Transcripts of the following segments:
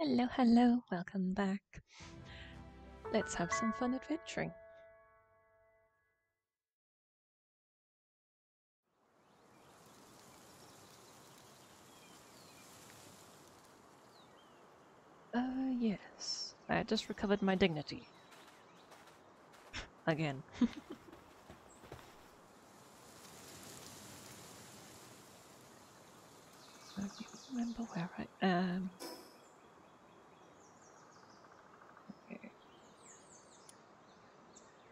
Hello, hello, welcome back. Let's have some fun adventuring. Uh, yes. I just recovered my dignity. Again. I remember where I am.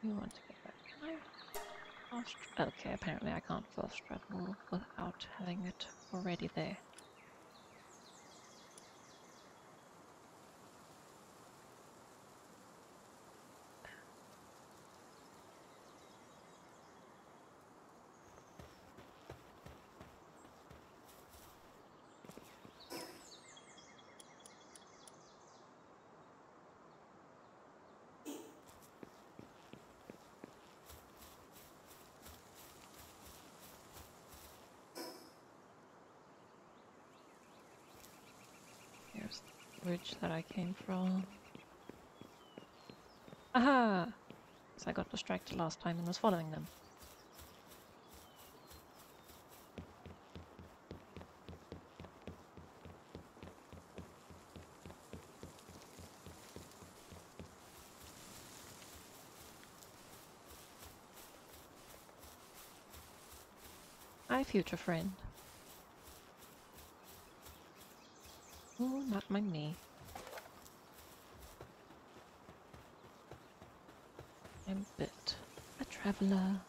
We want to get back. Okay, apparently I can't fast travel without having it already there. That I came from. Aha! So I got distracted last time and was following them. Hi, future friend. Oh, not my knee. I'm bit. A traveler.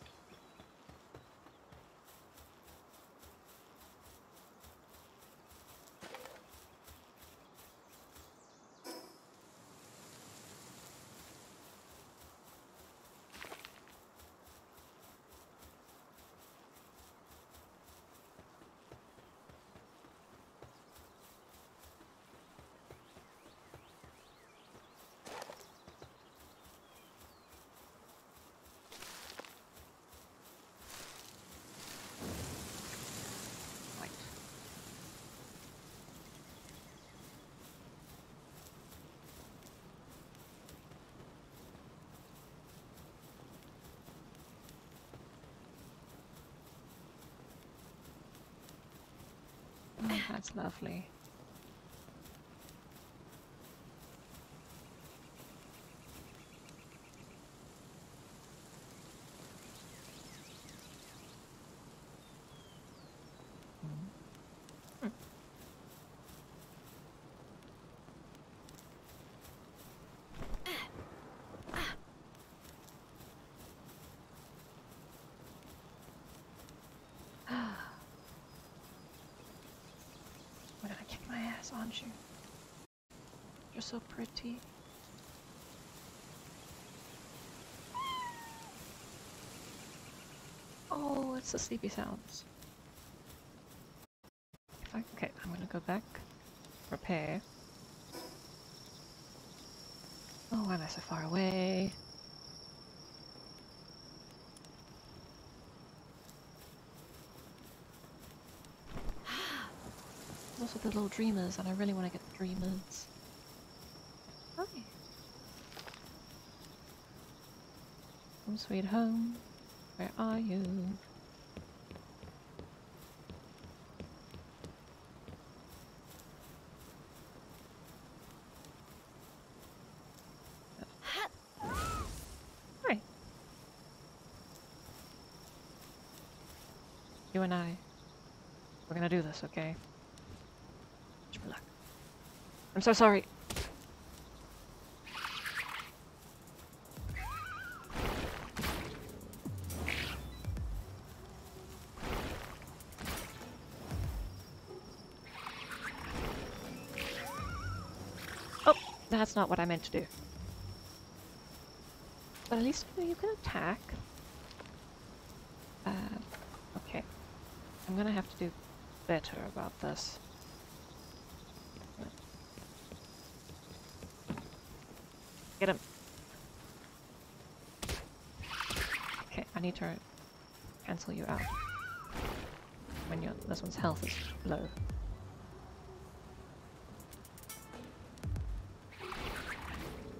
Right. Oh, that's lovely. Mm. We're ass, aren't you? You're so pretty. Oh, it's the sleepy sounds. Okay, I'm gonna go back. Repair. Oh, why am I so far away? Are the little dreamers, and I really want to get the dreamers. Hi. Home sweet home. Where are you? Hi. You and I. We're gonna do this, okay? I'm so sorry. Oh, that's not what I meant to do. But at least you can attack. Uh, okay. I'm gonna have to do better about this. I need to cancel you out. When you this one's health is low.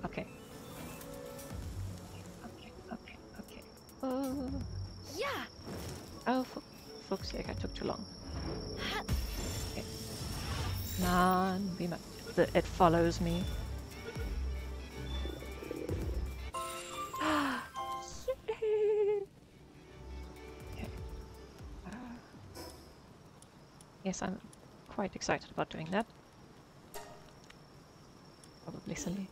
Okay. Okay, okay, okay. Oh. Yeah. Oh, for fuck's sake, I took too long. Okay. None. It follows me. Excited about doing that. Probably silly.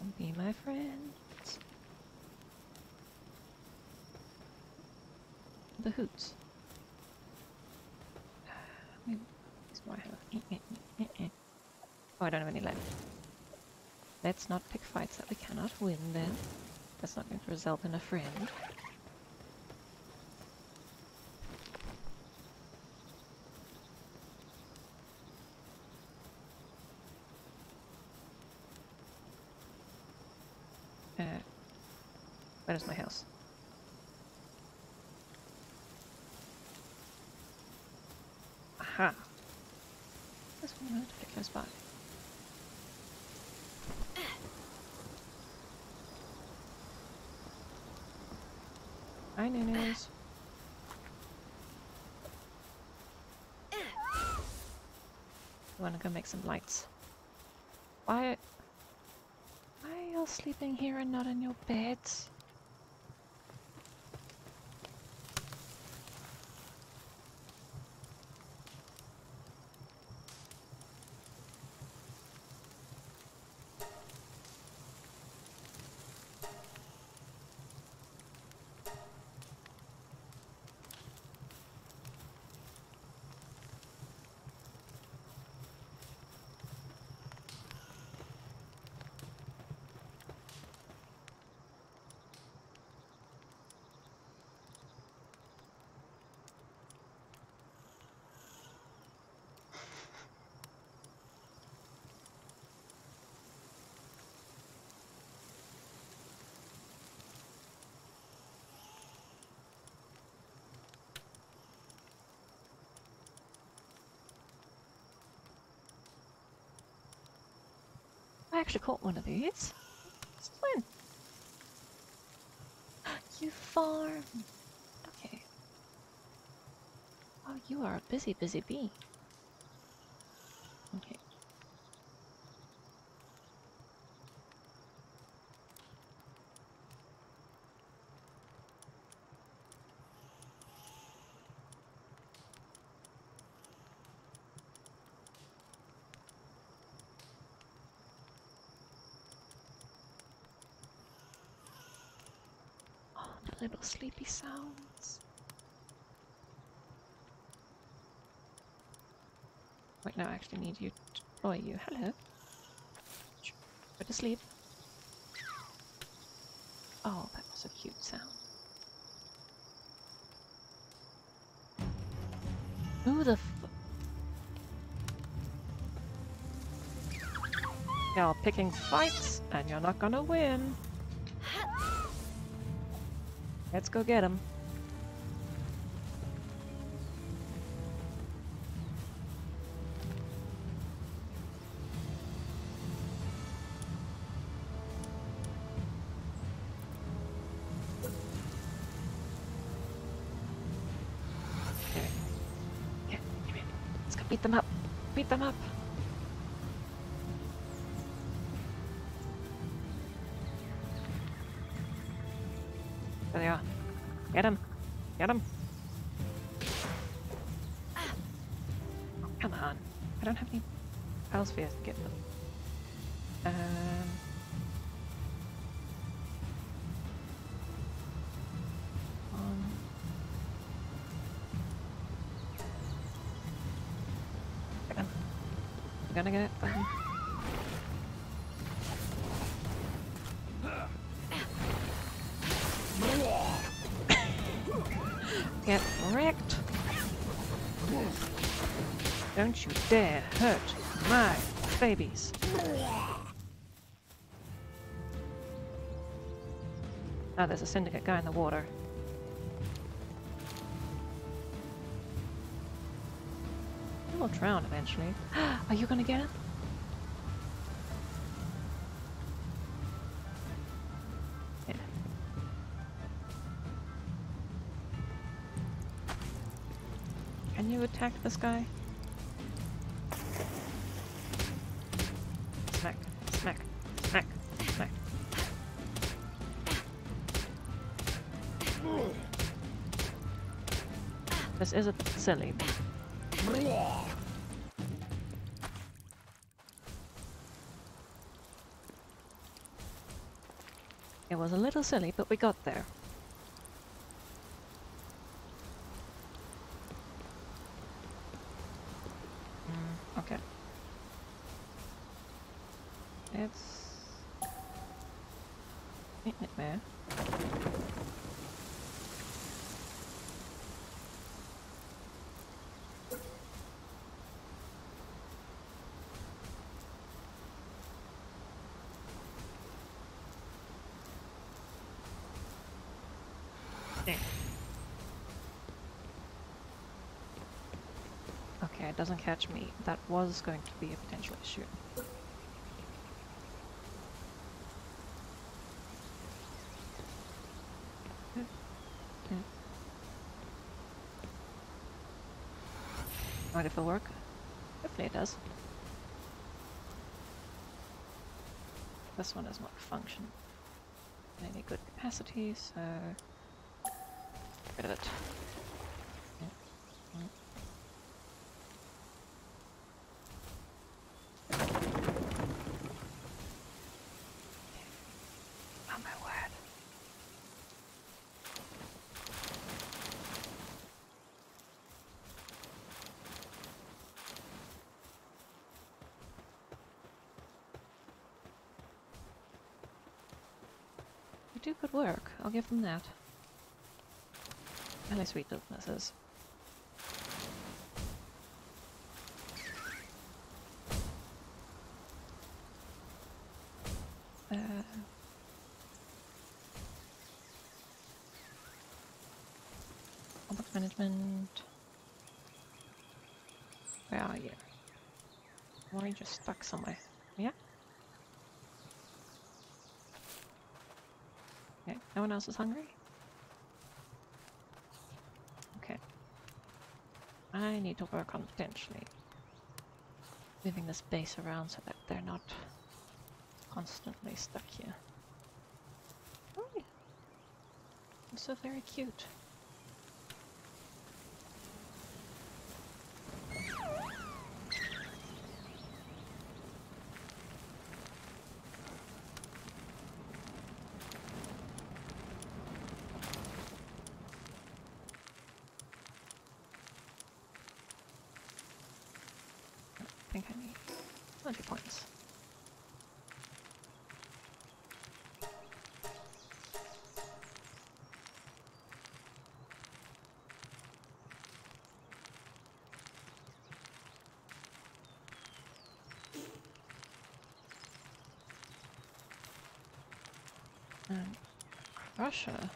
Come Be my friends. The hoots. Maybe this more health. Oh, I don't have any left. Let's not pick fights that we cannot win then. That's not going to result in a friend. Uh, where is my house? Aha! This one relatively close by. Hi, Nunes. wanna go make some lights. Why? Why are y'all sleeping here and not in your beds? Actually caught one of these. You farm. Okay. Oh, you are a busy, busy bee. Okay. Oh, the little sleepy sounds. Wait, no, I actually need you to deploy you. Hello. Go to sleep. Oh, that was a cute sound. Who the f- Y'all picking fights, and you're not gonna win. Let's go get him. Biospheres to get them. Um, um, get. I'm gonna get them. Get wrecked! Don't you dare hurt my babies! Oh, there's a syndicate guy in the water. He will drown eventually. Are you gonna get him? Yeah. Can you attack this guy? Is a silly. It was a little silly, but we got there. Mm, okay. It's... Isn't it there? There. Okay, it doesn't catch me. That was going to be a potential issue. Might if it'll work. Hopefully it does. This one does not function. in Any good capacity, so get rid of it. Mm, mm. Oh my word. They do good work, I'll give them that. Fairly sweet businesses. Uh, Complex management. Where are you? Or you just stuck somewhere? Yeah? Okay, no one else is hungry? Okay. I need to work on potentially moving this base around so that they're not constantly stuck here. Oh, yeah. So very cute. I think I need 20 points. And Russia.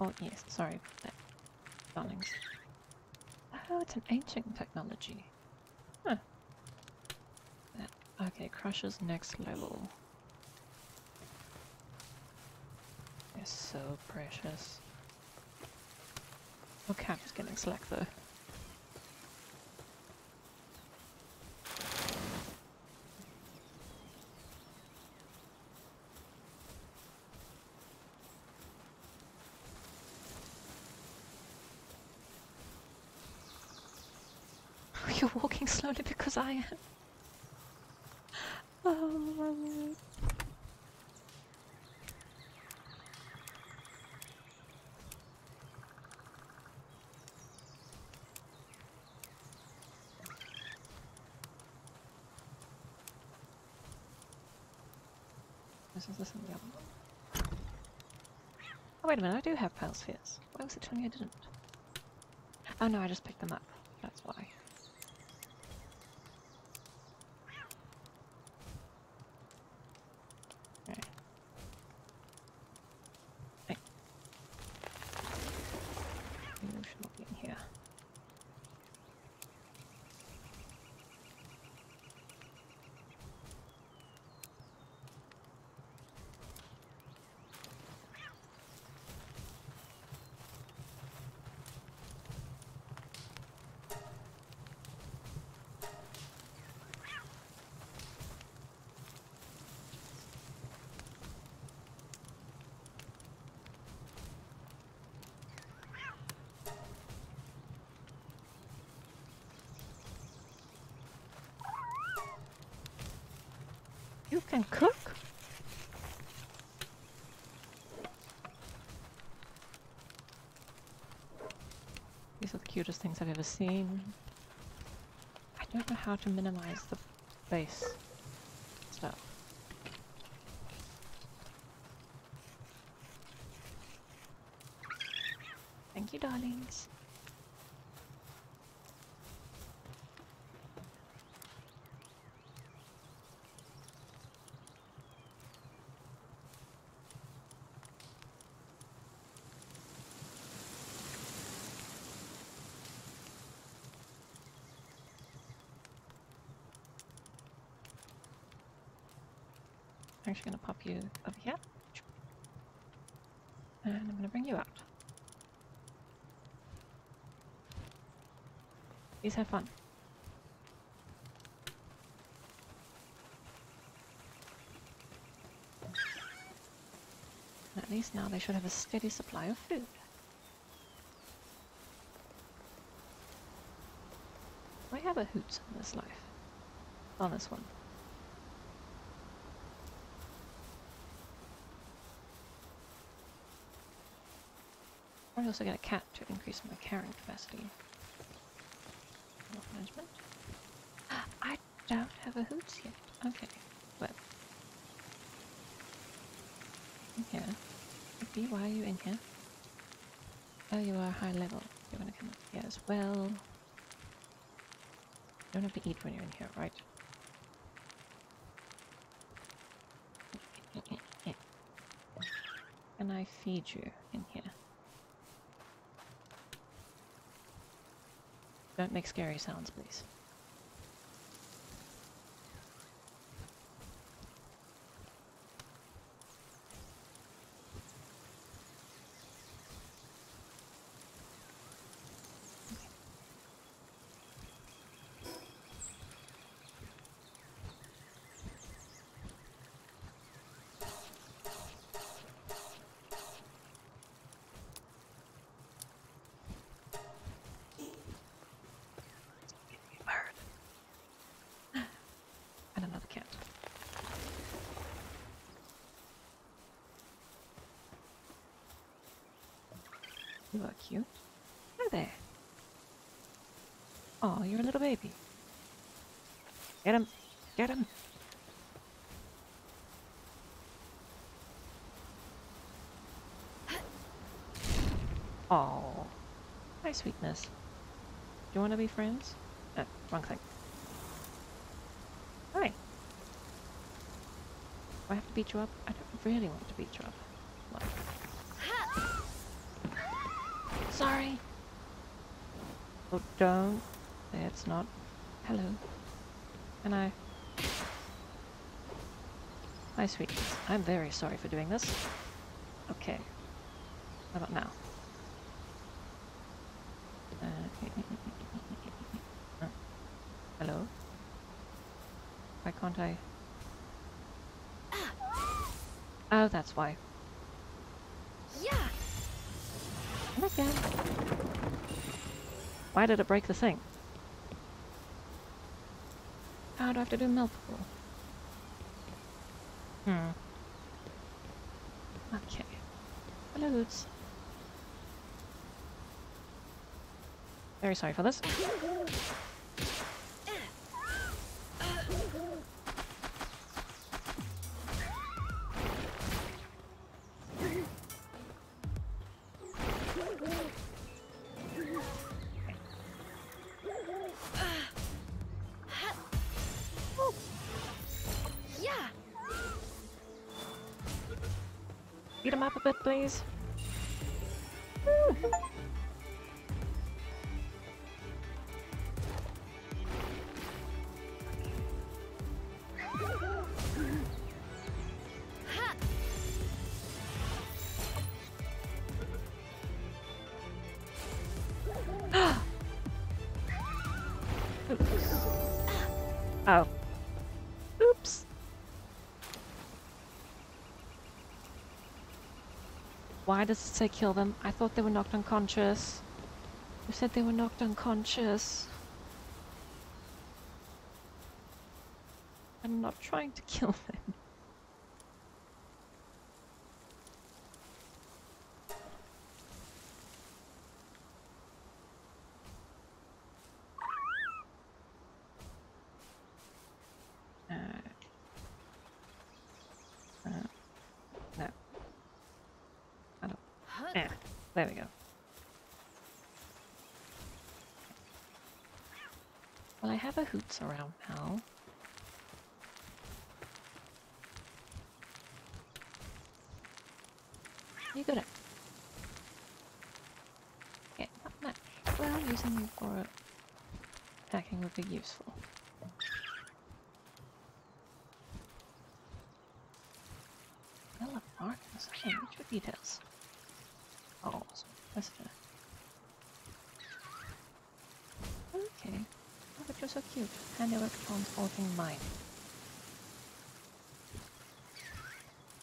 Oh yes, sorry, darlings. Oh, it's an ancient technology. Huh. That, okay, Crusher's next level. It's so precious. Oh, Cap is getting slack though. You're walking slowly because Oh my word. This is this and the other one. Oh wait a minute, I do have Pal Spheres. Why was it telling me I didn't? Oh no, I just picked them up. That's why. Okay. Hey. You can cook? These are the cutest things I've ever seen. I don't know how to minimize the base stuff. Thank you, darlings. Actually going to pop you over here. And I'm going to bring you out. Please have fun. And at least now they should have a steady supply of food. I have a hoot in this life? On this one. I also get a cat to increase my carrying capacity. Management. I don't have a hoots yet. Okay, well. In here. B, why are you in here? Oh, you are high level. You're gonna come up here as well. You don't have to eat when you're in here, right? Can I feed you in here? Don't make scary sounds, please. Bird. And another cat. You are cute. Hi there. Oh, you're a little baby. Get him. Get him. Oh, hi, sweetness. Do you want to be friends? Uh, wrong thing. Hi. Do I have to beat you up? I don't really want to beat you up. What? Sorry. Oh, don't. That's not. Hello. Can I? Hi, sweetness. I'm very sorry for doing this. Okay. How about now? Uh, uh, hello? Why can't I? Oh, that's why. Yeah. And again. Why did it break the thing? How do I have to do multiple? Hmm. Okay. Hello, Hoots. Very sorry for this. Him Why does it say kill them? I thought they were knocked unconscious. You said they were knocked unconscious. I'm not trying to kill them. Uh, uh, no. I don't. Huh. Yeah, there we go. Well, I have a hoots around now. You got it. Okay, not much. Well, using you for attacking would be useful. Well, of Marcus, I need your details. Oh, so that's the... Okay. Oh, but you're so cute. Handiwork mine.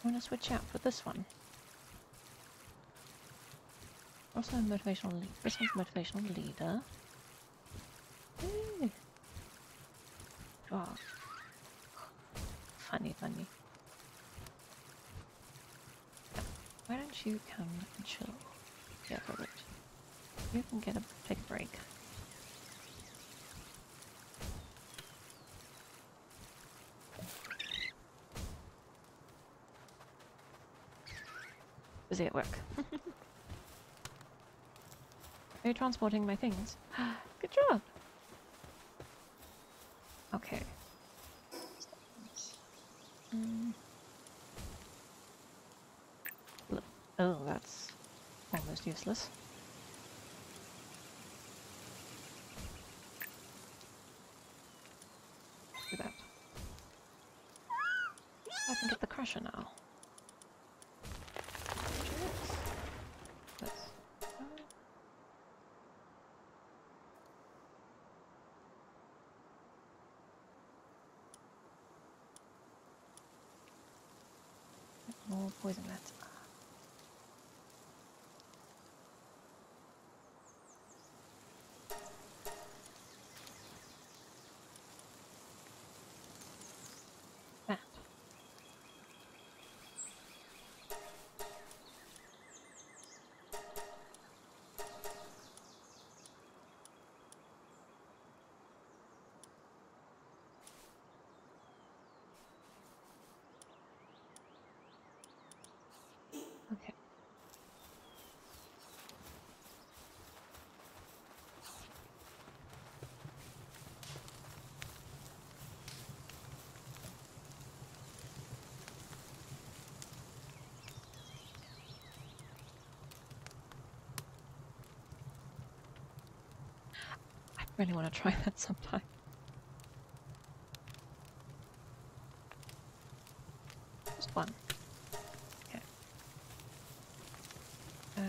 I'm gonna switch out with this one. Also motivational lead. This one's motivational leader. Oh. Funny, funny. Why don't you come and chill? Yeah, for bit. You can get a a break. Busy at work. Are you transporting my things? Good job! Okay. Mm. Oh, that's almost useless. Do that. I can get the crusher now. This. More poison rats. That. Okay. I really want to try that sometime. Just one. Okay. Uh,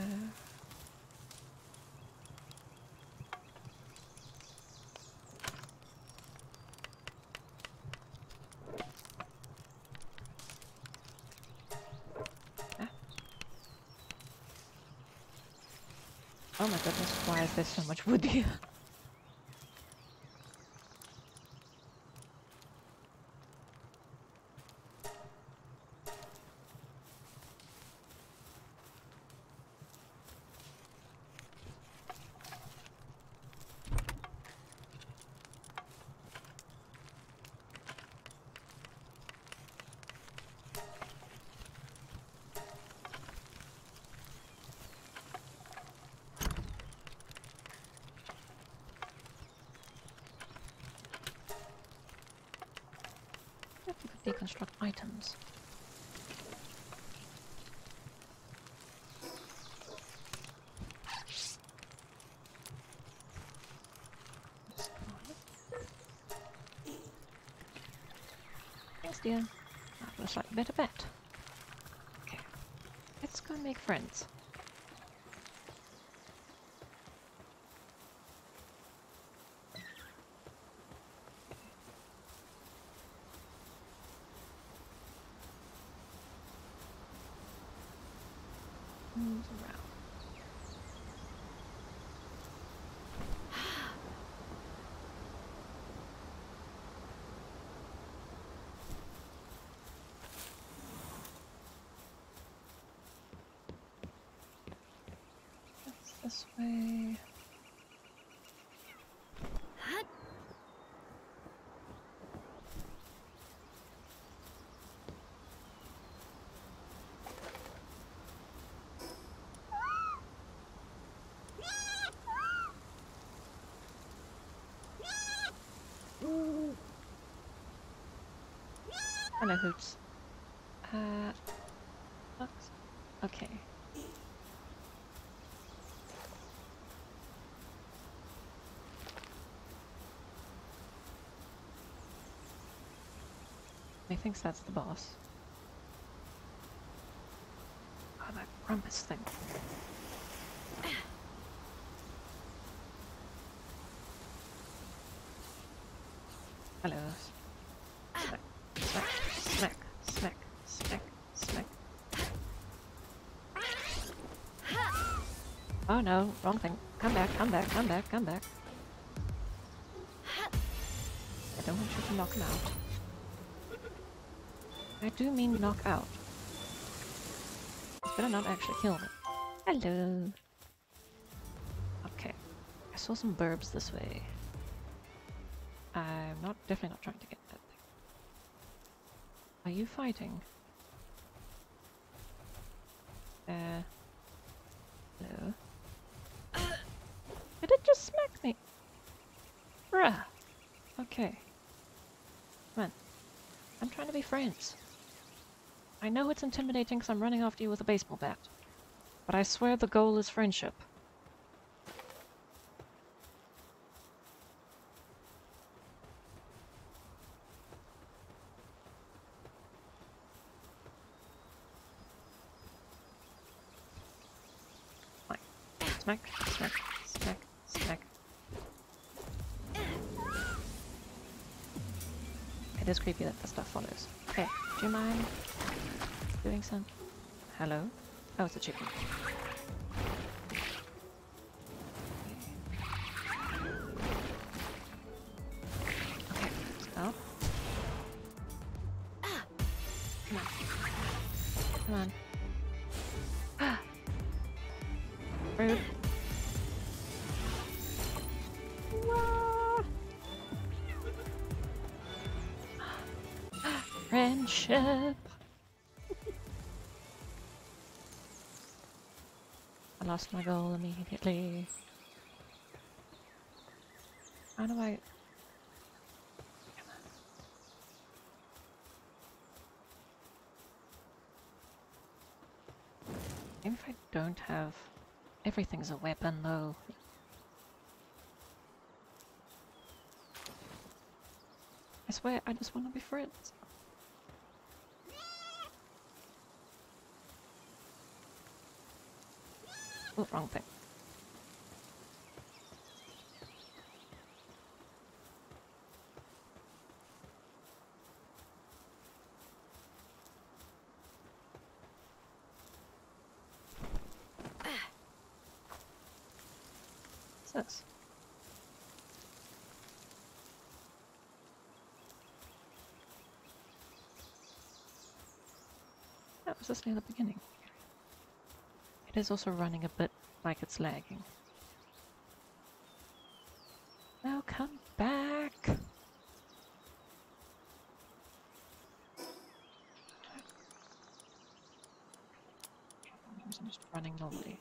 ah. Oh my goodness, why is there so much wood here? If you could deconstruct items. Thanks, dear. That looks like a better bet. Okay. Let's go and make friends. Moves around. This way. Hello, Hoops. Uh, Okay. Thinks that's the boss. Oh, that grumpus thing. Hello. Smack, smack, smack, smack, smack, smack. Oh no, wrong thing. Come back, come back, come back, come back. I don't want you to knock him out. I do mean knock out. You better not actually kill me. Hello. Okay. I saw some burbs this way. I'm not definitely not trying to get that thing. Are you fighting? Uh. Hello. Did it just smack me? Bruh. Okay. Come on. I'm trying to be friends. I know it's intimidating because I'm running after you with a baseball bat. But I swear the goal is friendship. Fine. Smack, smack, smack, smack. It is creepy that the stuff follows. Okay, do you mind doing? Hello? Oh, it's a chicken. Lost my goal immediately. How do I? Maybe if I don't have... Everything's a weapon though. I swear, I just want to be friends. Oh, wrong thing. What's this? That was this near the beginning. It is also running a bit like it's lagging. Now come back! I'm just running normally.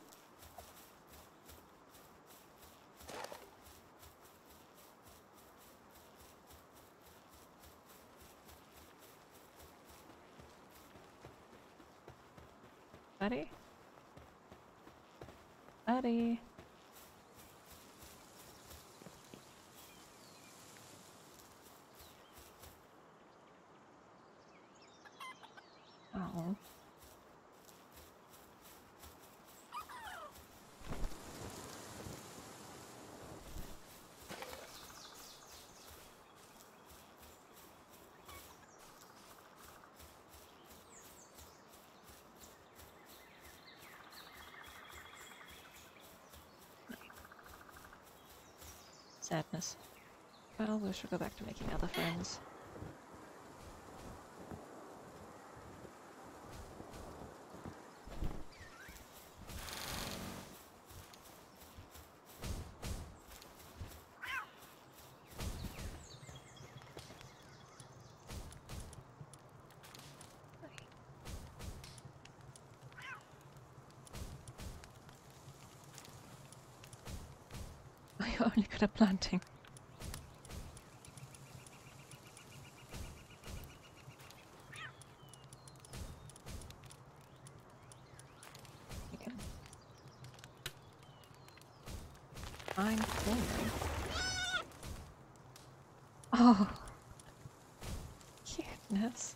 Buddy? Buddy? Oh. Sadness. Well, we should go back to making other friends. You're only good at planting. Okay. Fine corner. Oh. Cuteness.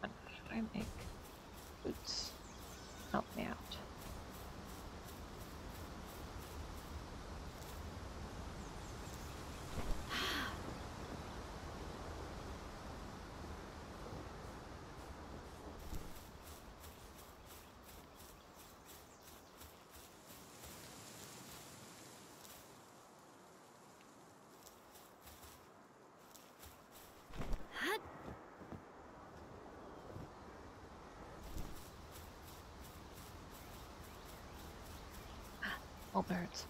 What should I make? Boots. Help me out. Hut. All birds.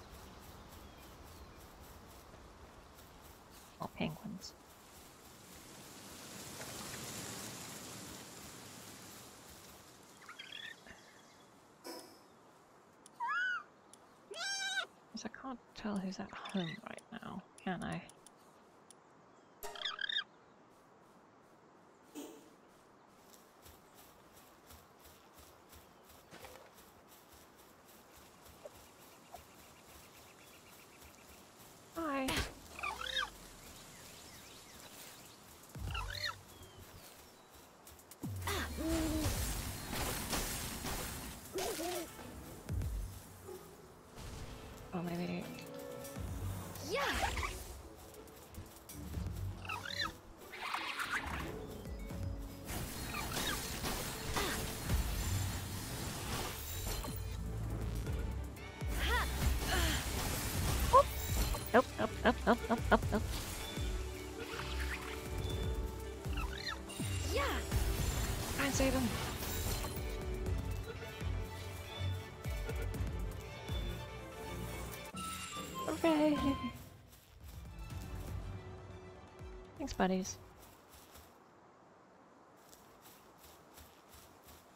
All penguins. I can't tell who's at home right now, can I? Nope, nope, nope, nope. Yeah. Try and save him. Hooray! Thanks, buddies.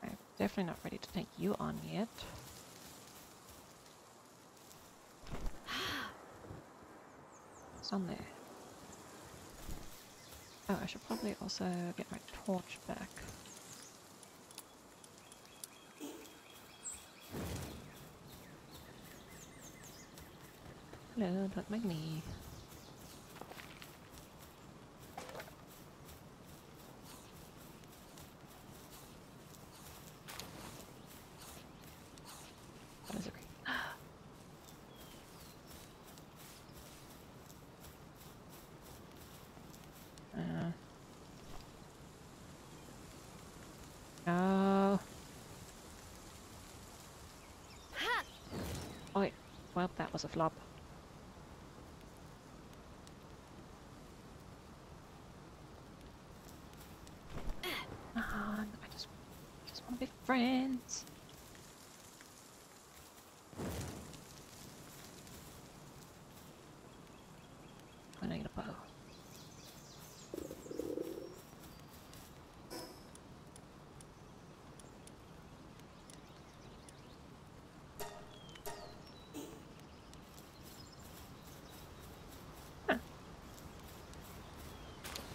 I'm definitely not ready to take you on yet. It's on there. Oh, I should probably also get my torch back. Hello, don't make me. What is it? Uh. Oh. Ha. Oh wait. Well, that was a flop. Come on, I just, just want to be friends. I need a bow. Huh.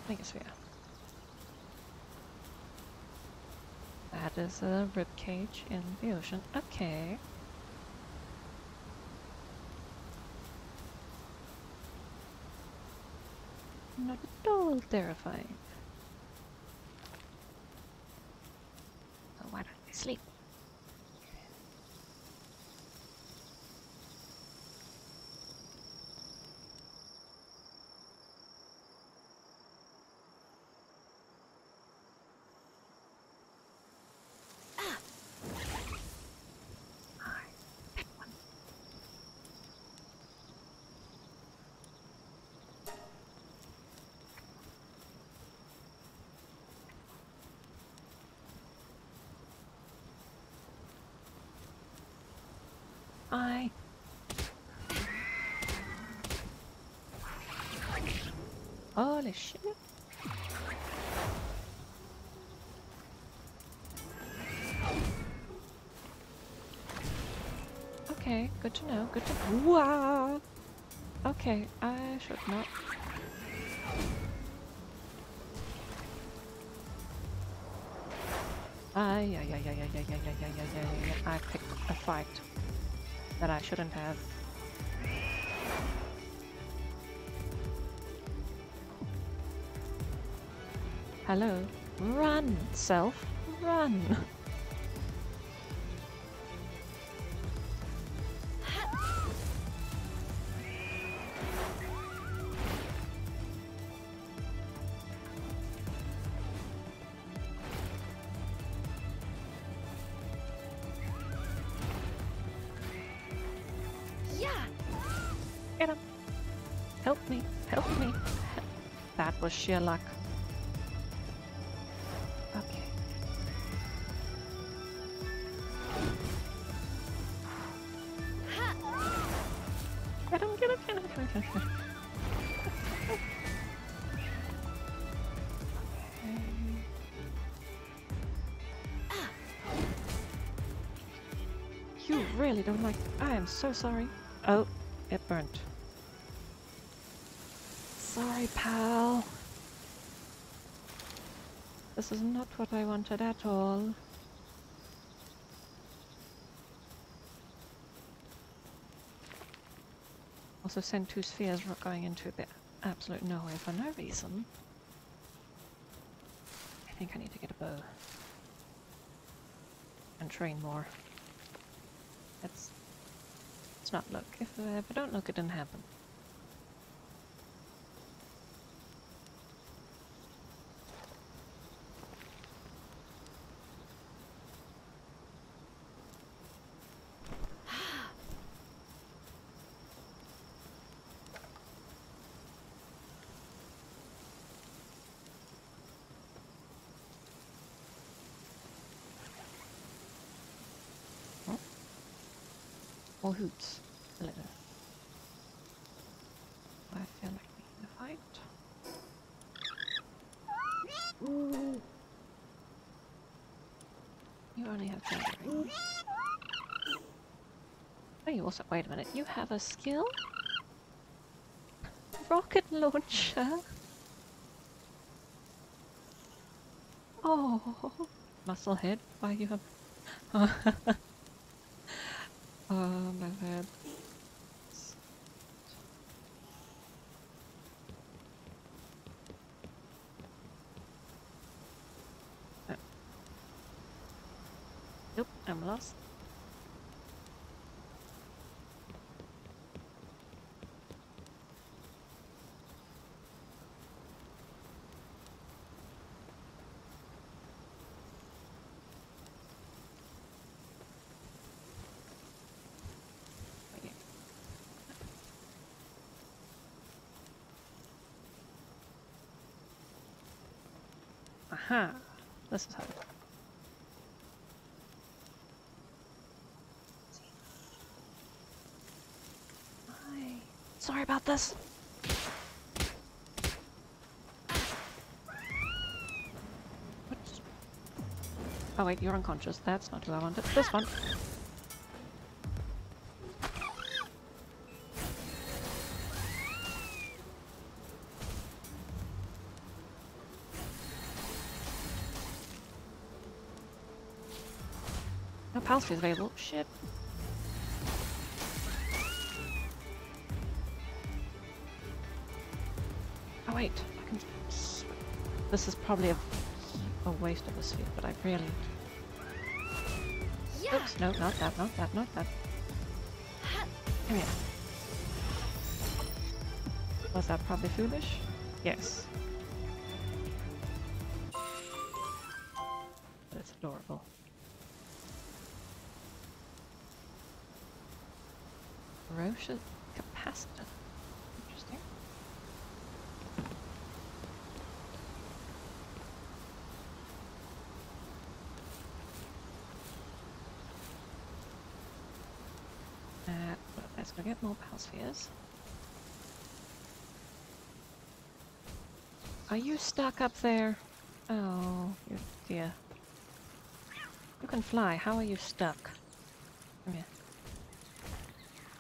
I guess we are. That is a rib cage in the ocean. Okay. Not at all terrifying. I... Holy shit. Okay, good to know, good to know. Wow. Okay, I should not Ay, ay, ay, ay, ay, ay, ay, ay, ay, ay, ay, I picked a fight that I shouldn't have. Hello? Run, self. Run. sheer luck. Okay. Get him, get him, get him, get him, get him. You really don't like. I am so sorry. Oh, it burnt. Sorry, pal. This is not what I wanted at all. Also sent two spheres going into the absolute nowhere for no reason. I think I need to get a bow. And train more. It's it's not look. If, uh, if I don't look, it didn't happen. Or hoots. A little. I feel like we need a fight. You only have. Oh, you also. Wait a minute. You have a skill? Rocket launcher? Oh, musclehead. Why you have. oh, my bad. house? Aha! This is how about this. What's- Oh wait, you're unconscious. That's not who I wanted. This one. No pulse is available. Shit. This is probably a, a waste of a sphere, but I really. Yeah. Oops, no, not that, not that, not that. Come here. Was that probably foolish? Yes. Are you stuck up there? Oh, you dear. You can fly. How are you stuck? Come here.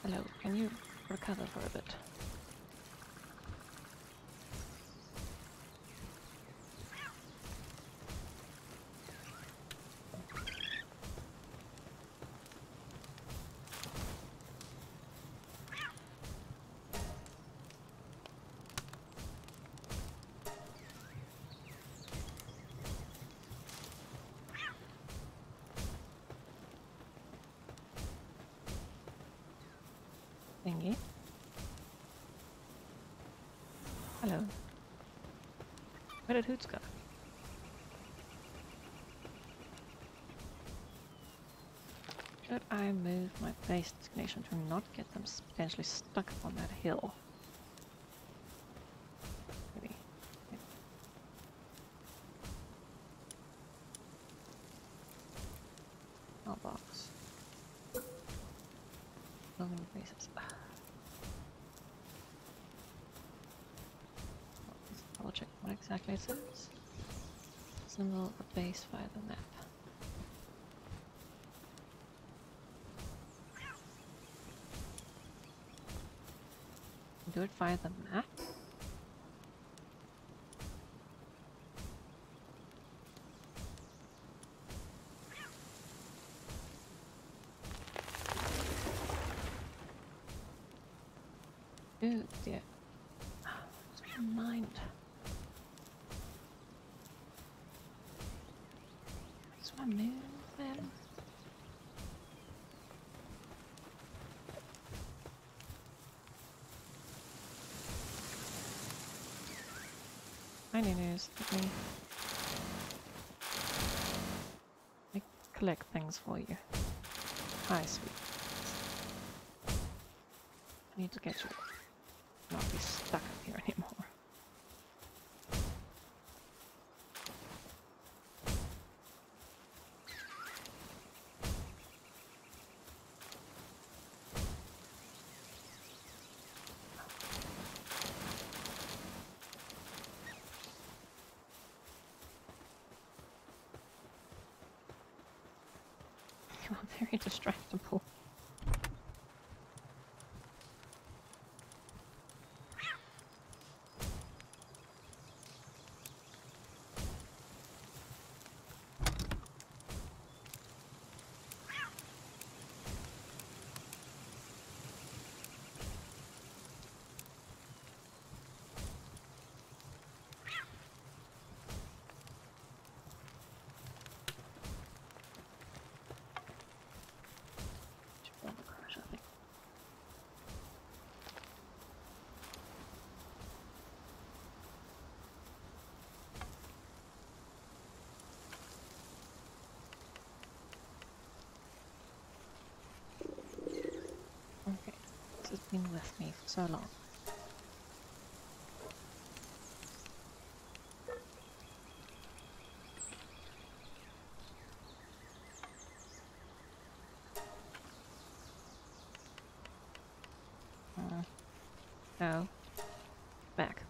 Hello, can you recover for a bit? Thingy. Hello. Go? Should I move my base destination to not get them potentially stuck on that hill? Exactly it says. Symbol of base via the map. Do it via the map? Ooh, dear. What's my mind? What's my move then? Tiny news. Let me, let me collect things for you. Hi, sweet. I need to get you not be stuck up here anymore. You are very distractible. Should be on the crush, I think. Okay, this has been with me for so long. Uh, no. Back.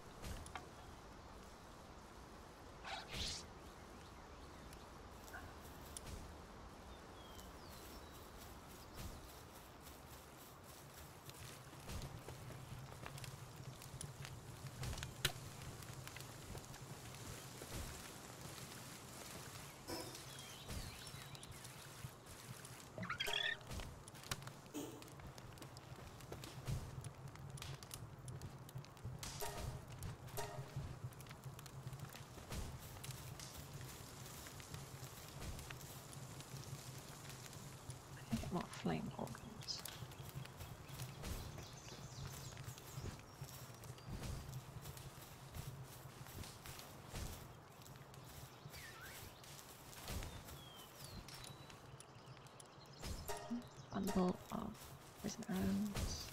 I get more flame organs. Bundle of poison arrows.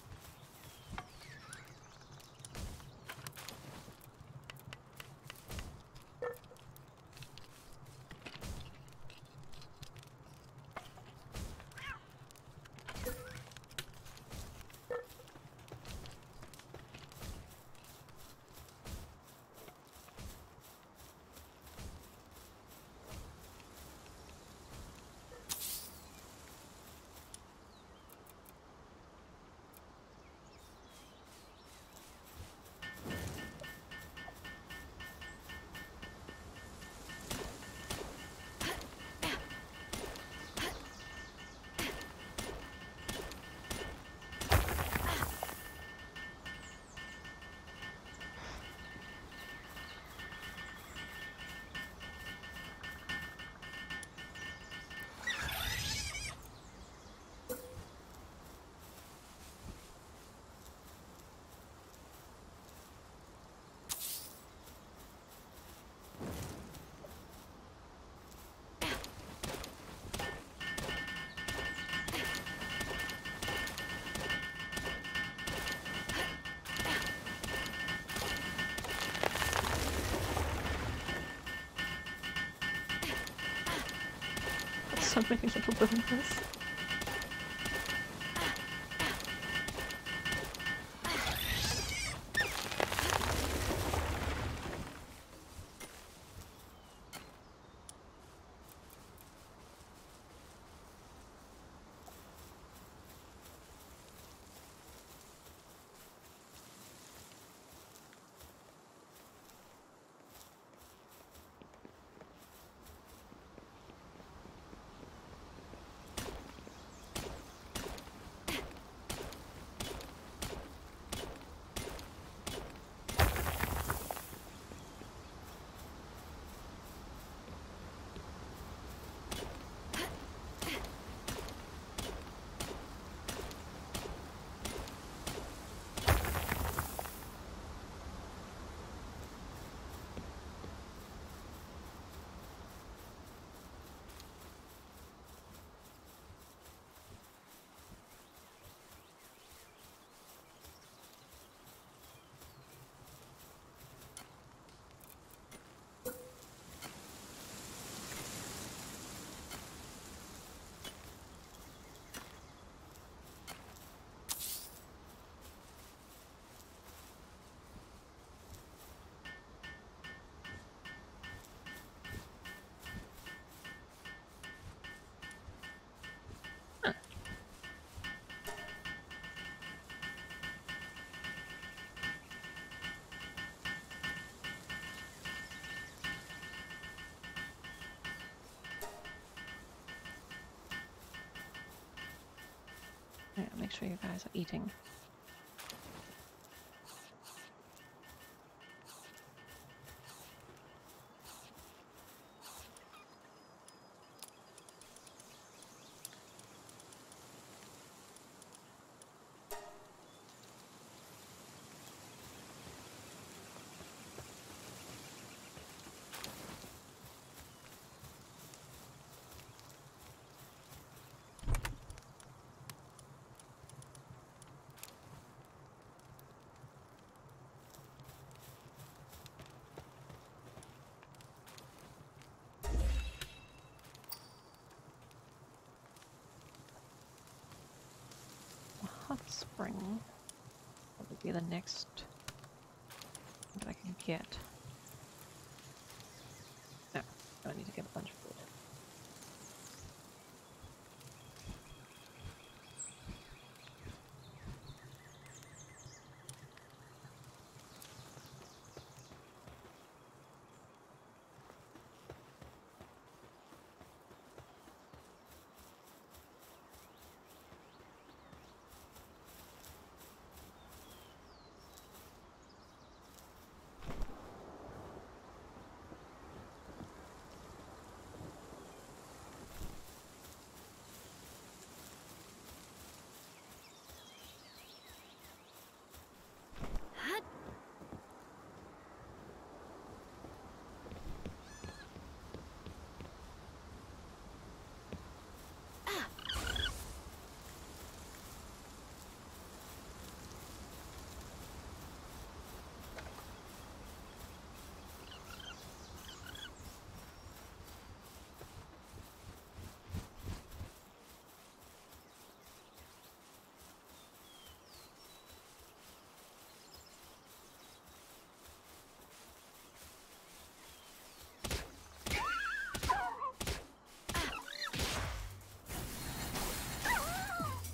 So many little boomers. Yeah, make sure you guys are eating. Spring would be the next that I can get. No, I need to get a bunch of wood. Hut.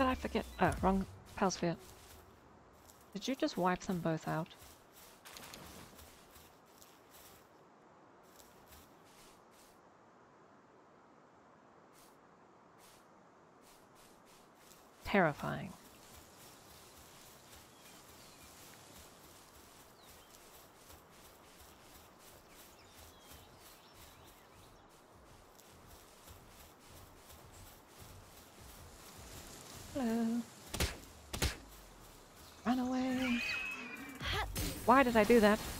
Did I forget? Oh, wrong Palsphere. Did you just wipe them both out? Terrifying. Hello. Run away. Why did I do that?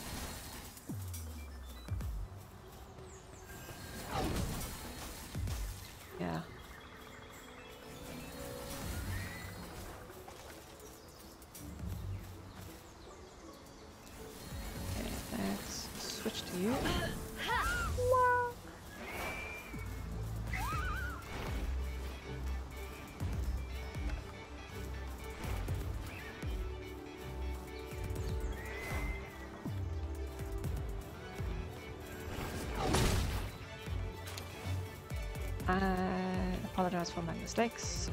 For my mistakes.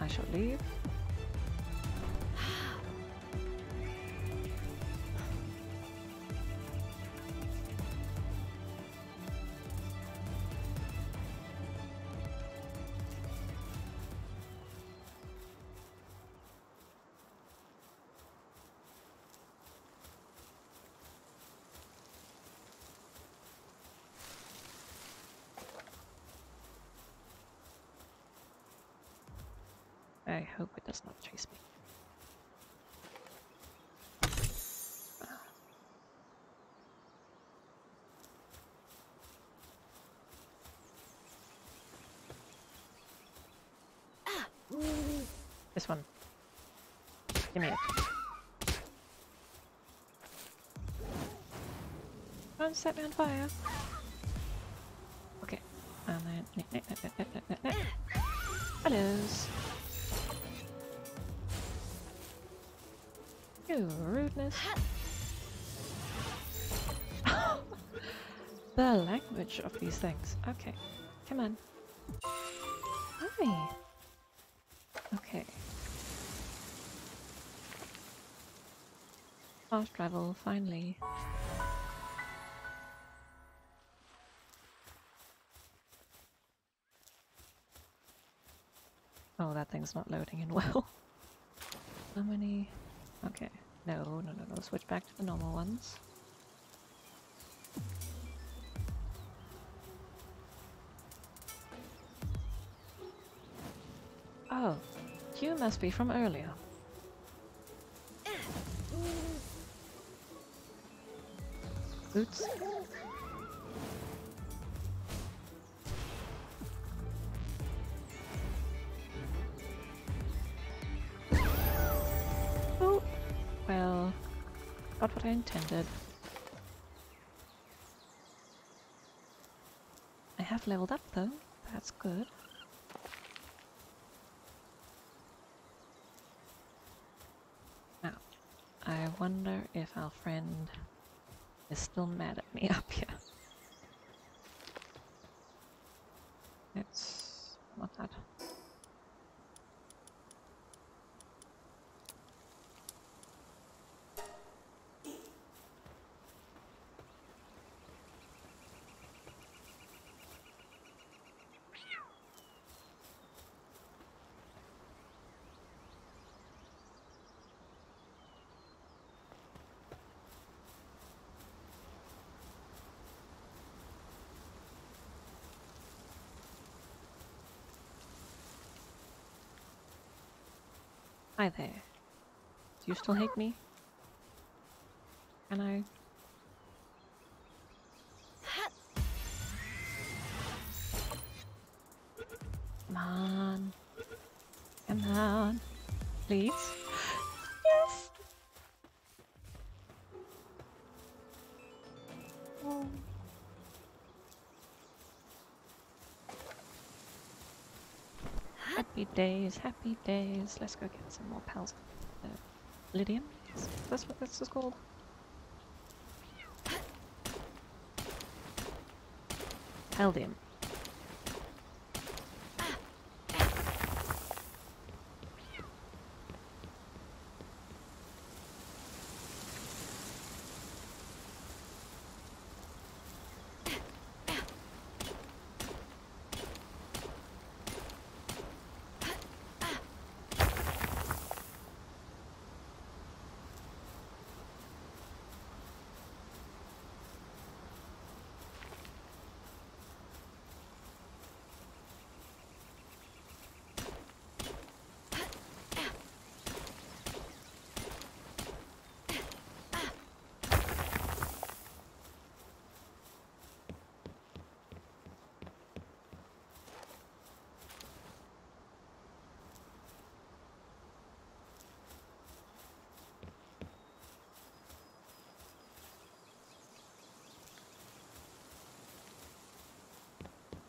I shall leave. This one. Give me it. Don't set me on fire. Okay. And then. Hellos. You rudeness. the language of these things. Okay. Come on. Fast travel, finally. Oh, that thing's not loading in well. How many? Okay. No, no, no, no. Switch back to the normal ones. Oh, you must be from earlier. Boots? Oh, well, not what I intended. I have leveled up though, that's good. Now, I wonder if our friend is still mad at me up here. It's not that. Hi there. Do you still hate me? Can I? Days, happy days. Let's go get some more pals. Uh, Lydian? Is that what this is called? Paldium.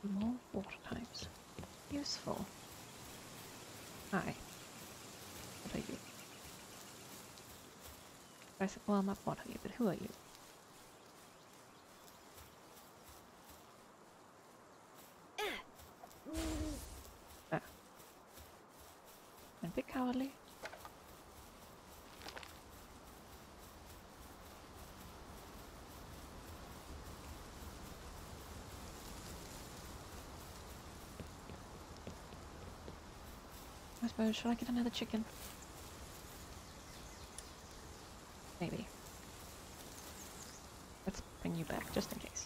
More water types. Useful. Hi. What are you? I said, well, I'm not what are you, but who are you? Suppose, should I get another chicken? Maybe. Let's bring you back, just in case.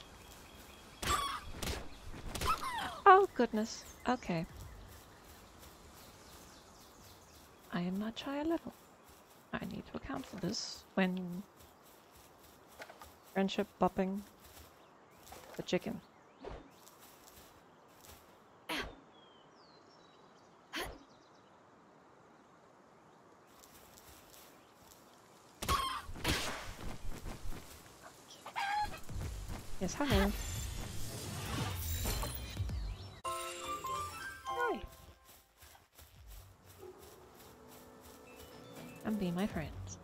Oh, goodness. Okay. I am not shy level. I need to account for this when friendship bopping the chicken. Yes, hello. Hi. And be my friends.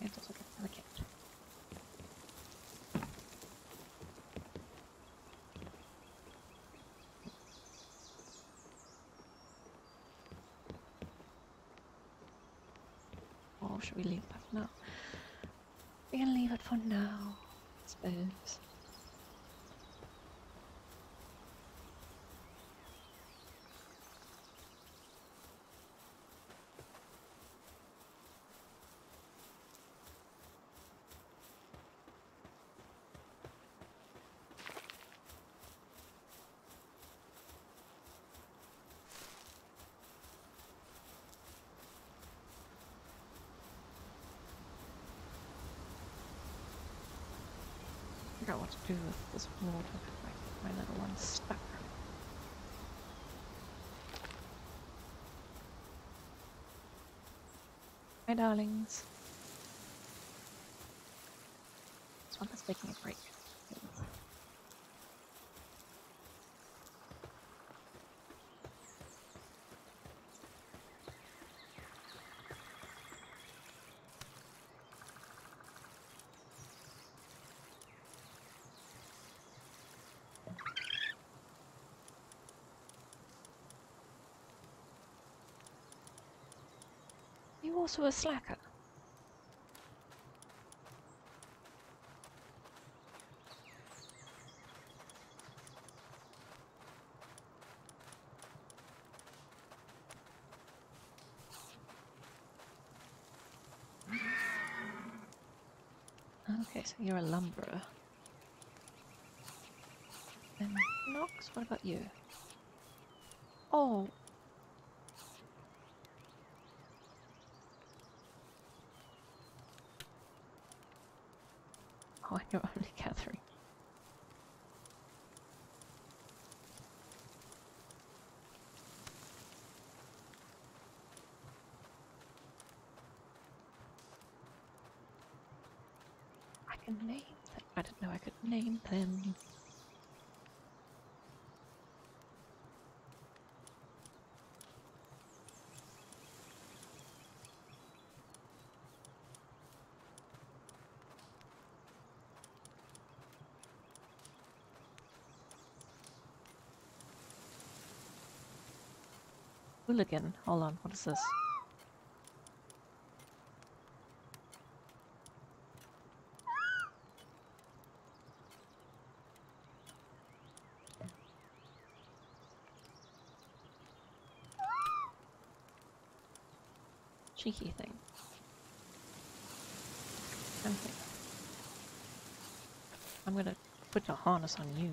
and also get another cat. That for now? We can leave it for now, I suppose. With this water. My, my little one's stuck. Hi, darlings. This one is taking a break. You also a slacker? Okay, so you're a lumberer. And Nox, what about you? Oh, you're only gathering. I can name them. I didn't know I could name them. Hooligan. Hold on, what is this? Cheeky thing. Okay. I'm gonna put a harness on you.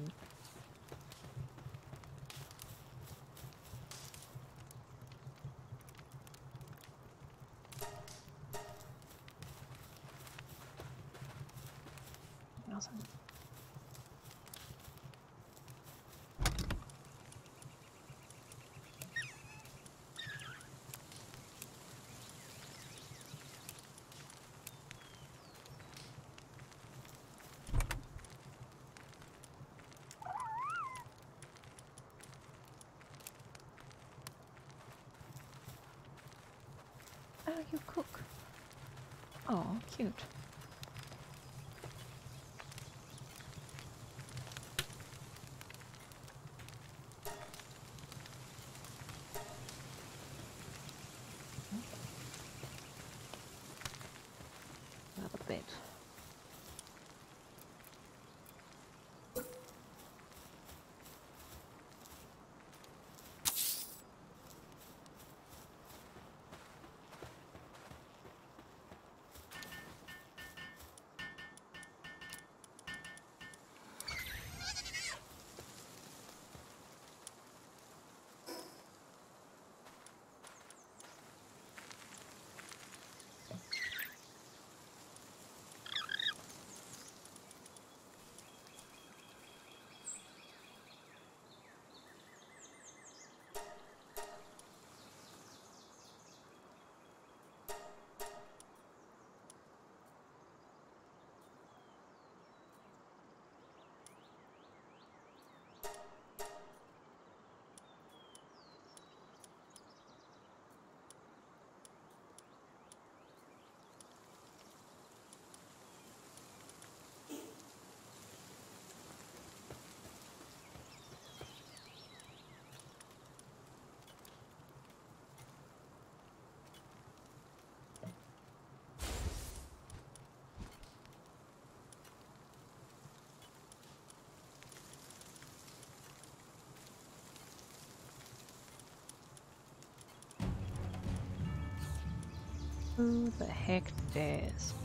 Who the heck dares?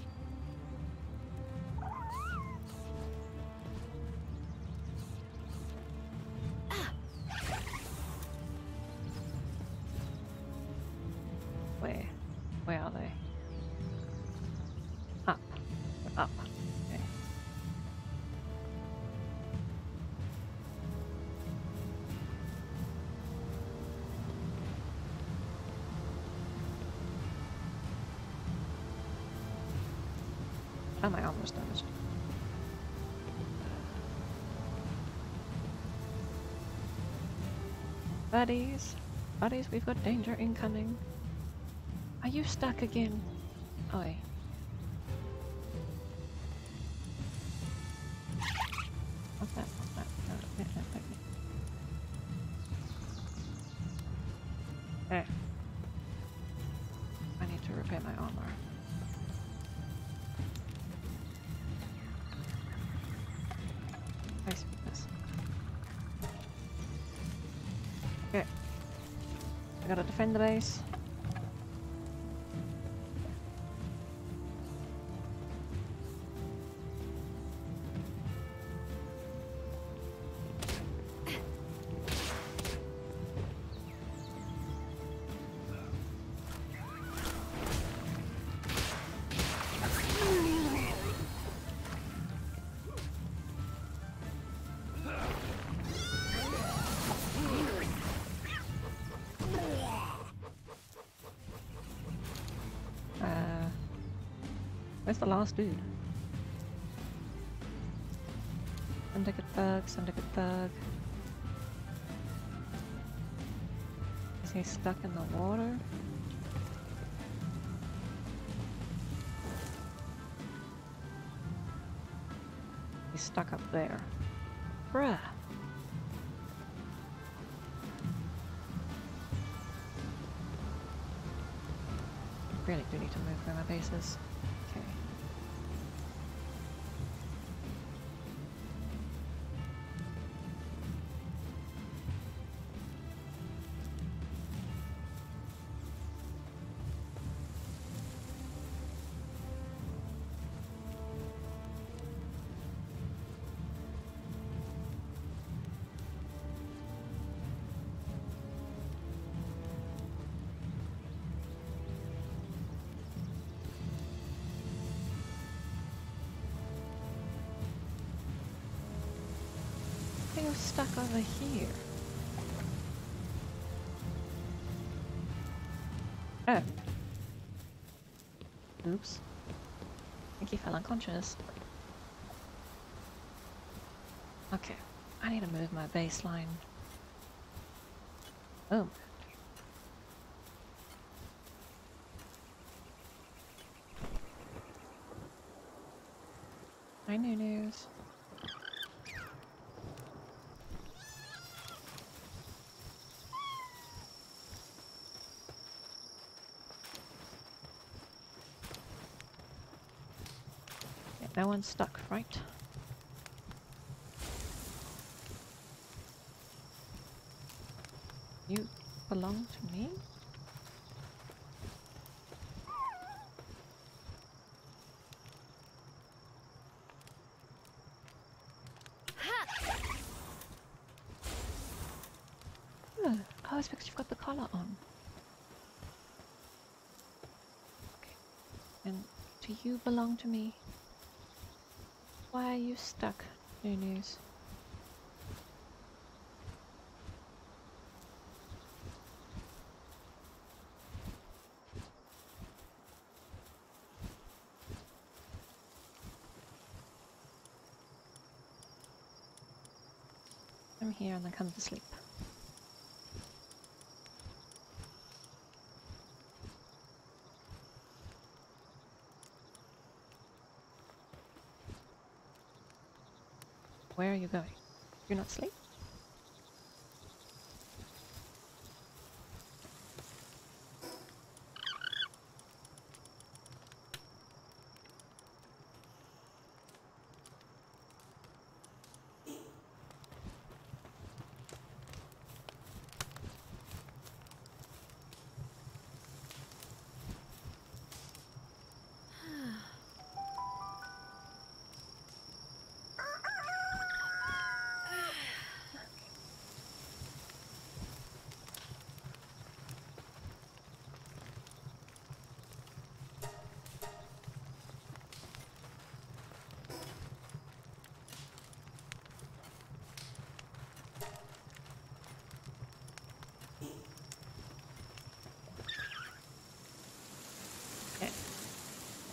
Buddies, buddies, we've got danger incoming. Are you stuck again? Gotta defend the base. Where's the last dude? Syndicate thug, syndicate thug. Is he stuck in the water? He's stuck up there. Bruh. Really do need to move where my base is. Stuck over here. Oh. Oops. I think he fell unconscious. Okay. I need to move my baseline. Oh. Hi, new news. Yeah, no one's stuck, right? You belong to me? Oh, oh, it's because you've got the collar on. Okay. And do you belong to me? Why are you stuck, New News? I'm here and then come to sleep. Where are you going? You're not asleep?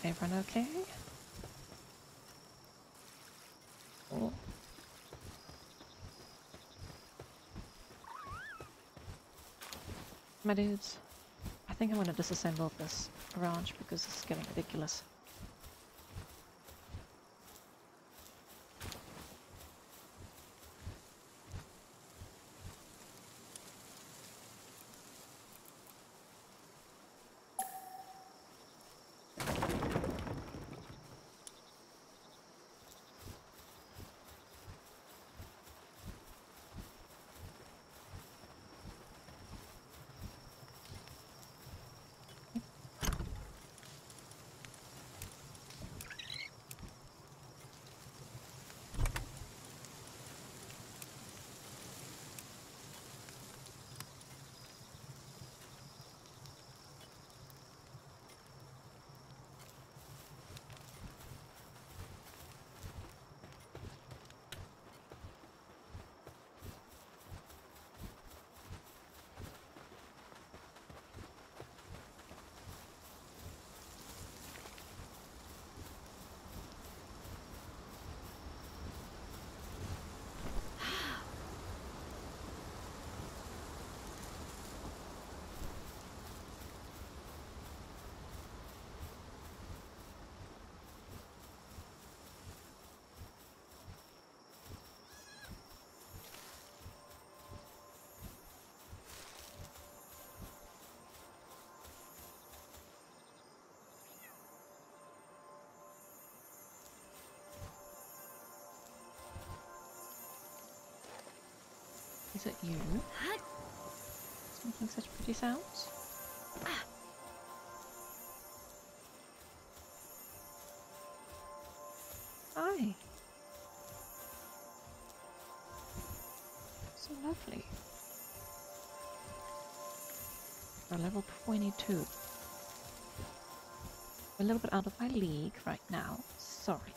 Catherine okay? Oh. My dudes, I think I'm gonna disassemble this ranch because this is getting ridiculous. Is it you? It's making such pretty sounds? Ah. Hi. So lovely. We're level 22. We're a little bit out of my league right now. Sorry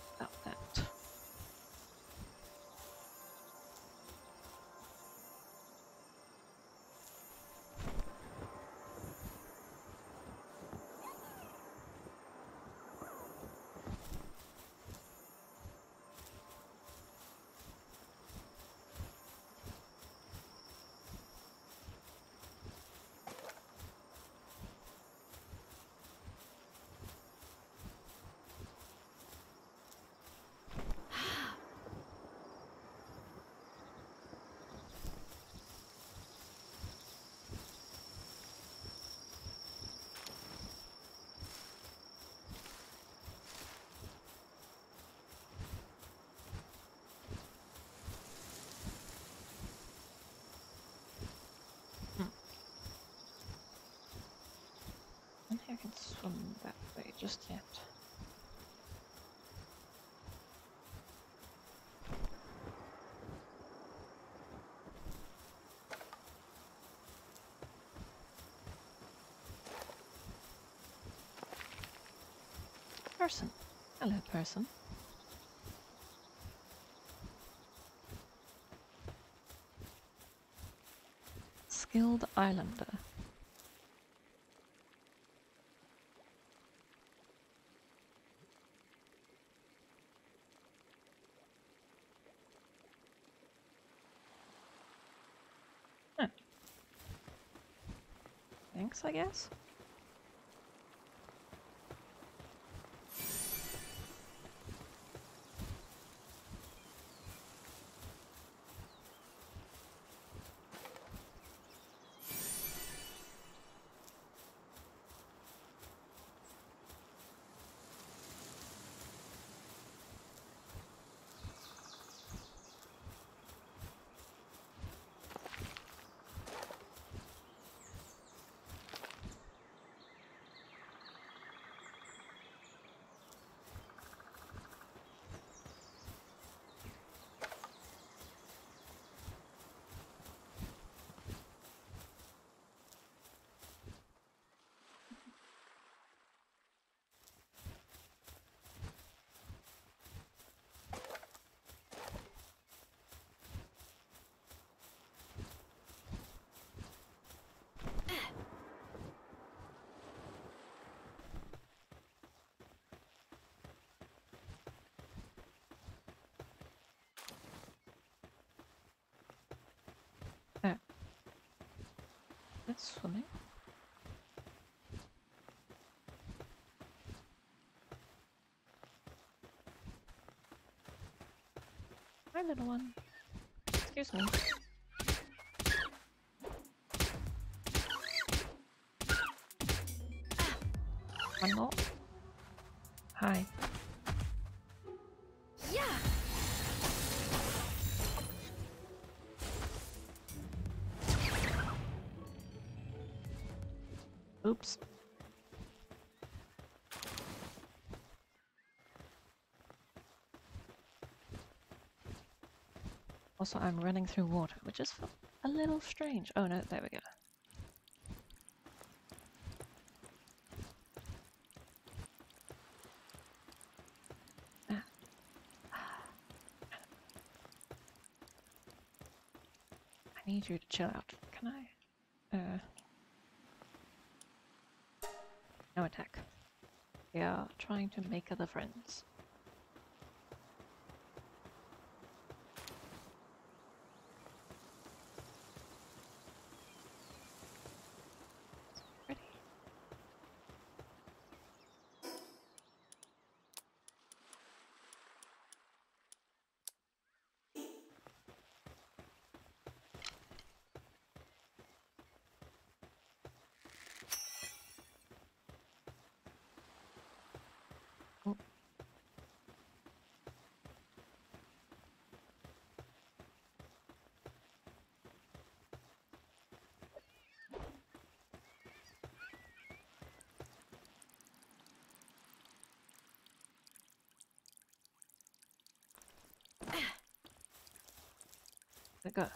just yet. Person. Hello, person. Skilled Islander. Thanks, I guess. That's swimming. Hi, little one. Excuse me. Also, I'm running through water, which is a little strange. Oh no, there we go. Ah. I need you to chill out. Can I? Uh. No attack. We are trying to make other friends. Ready? Oh. Let go.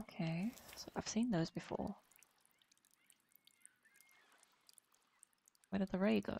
Okay, so I've seen those before. Where did the ray go?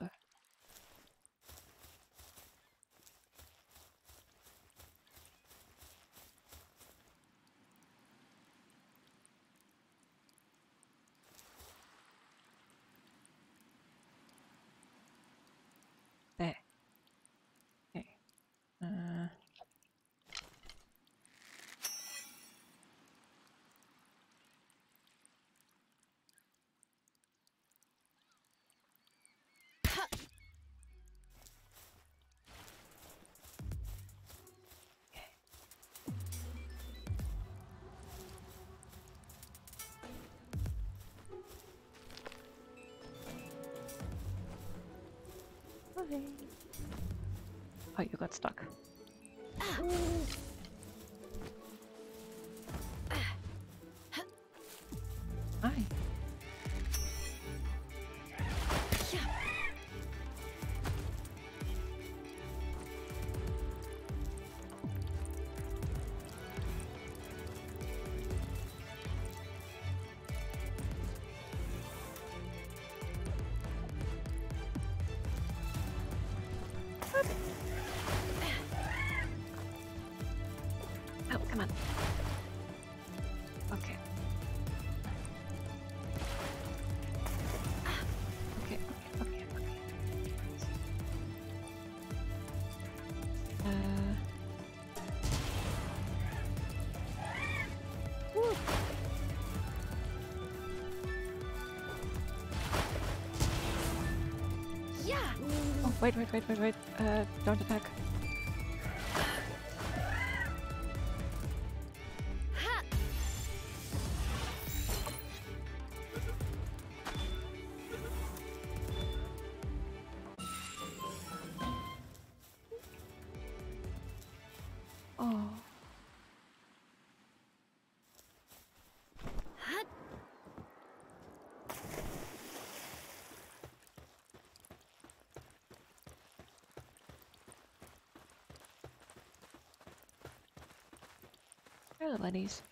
Oh, you got stuck. Hi. Wait, wait, wait, wait, wait. Uh, don't attack. personalities.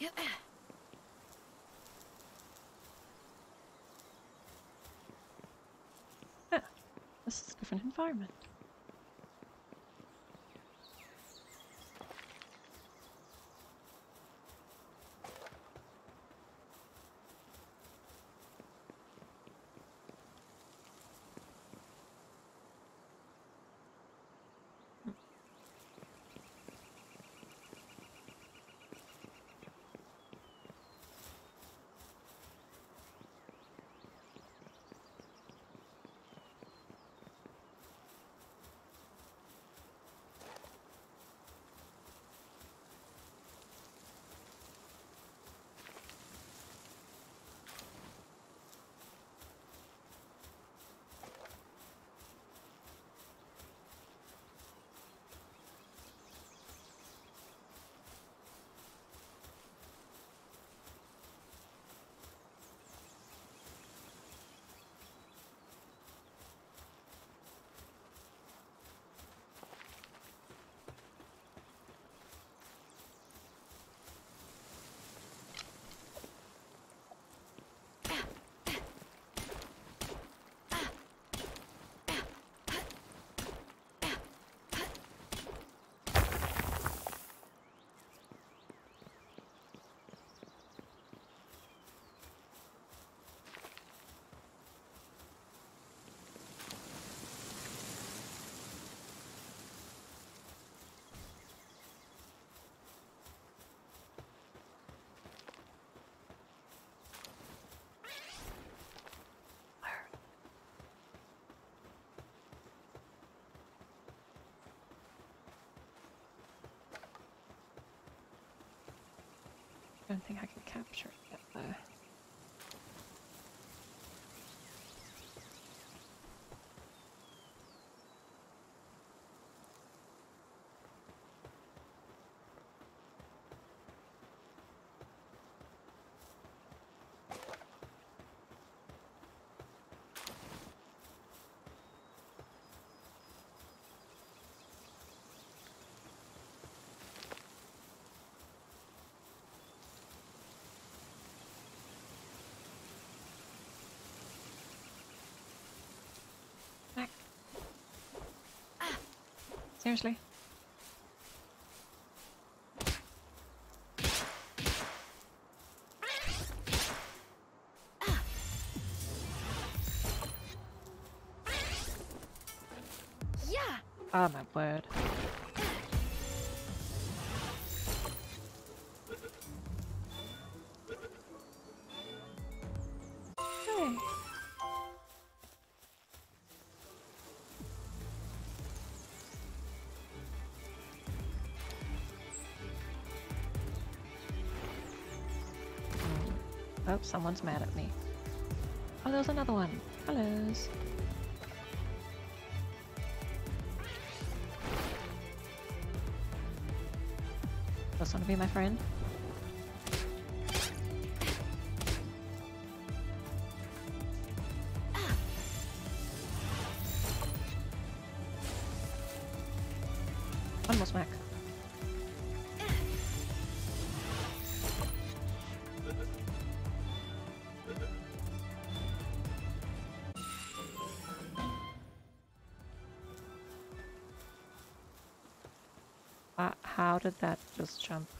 Yeah, this is a different environment. Don't think I can capture it yet, though. Back. Seriously? Yeah. Oh my word. Someone's mad at me. Oh, there's another one. Hellos. Just want to be my friend. Did that just jump?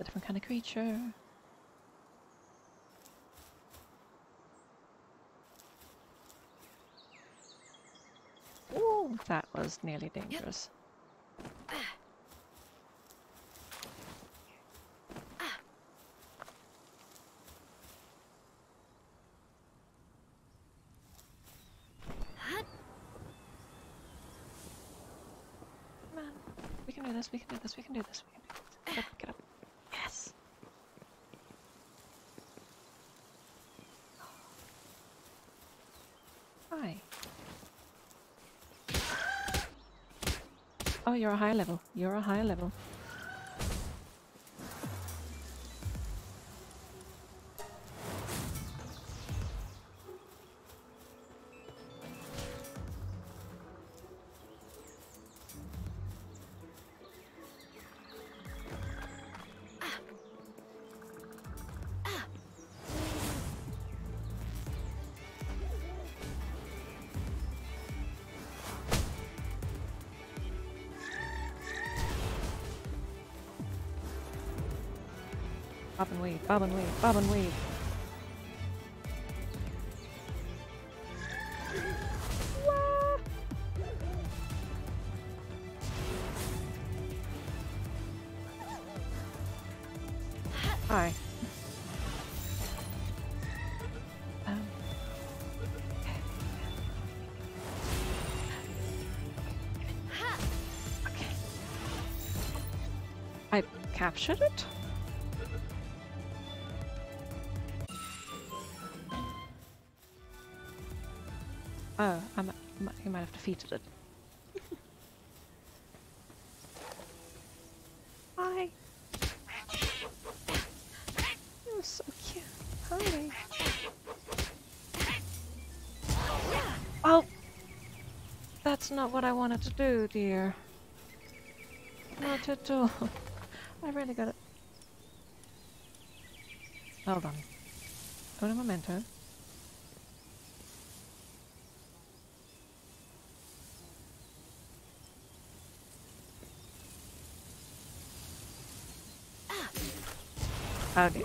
A different kind of creature. Ooh, that was nearly dangerous. Yep. We can do this, we can do this, we can do this, we can do this. Get up, get up. Yes! Hi. Oh, you're a higher level. You're a higher level. Bob and weave, bob and weave! Hi. Um. I captured it? Defeated it. Hi. You're so cute. Hi. Oh, that's not what I wanted to do, dear. Not at all. I really got it. Hold on. Uno momento. Okay.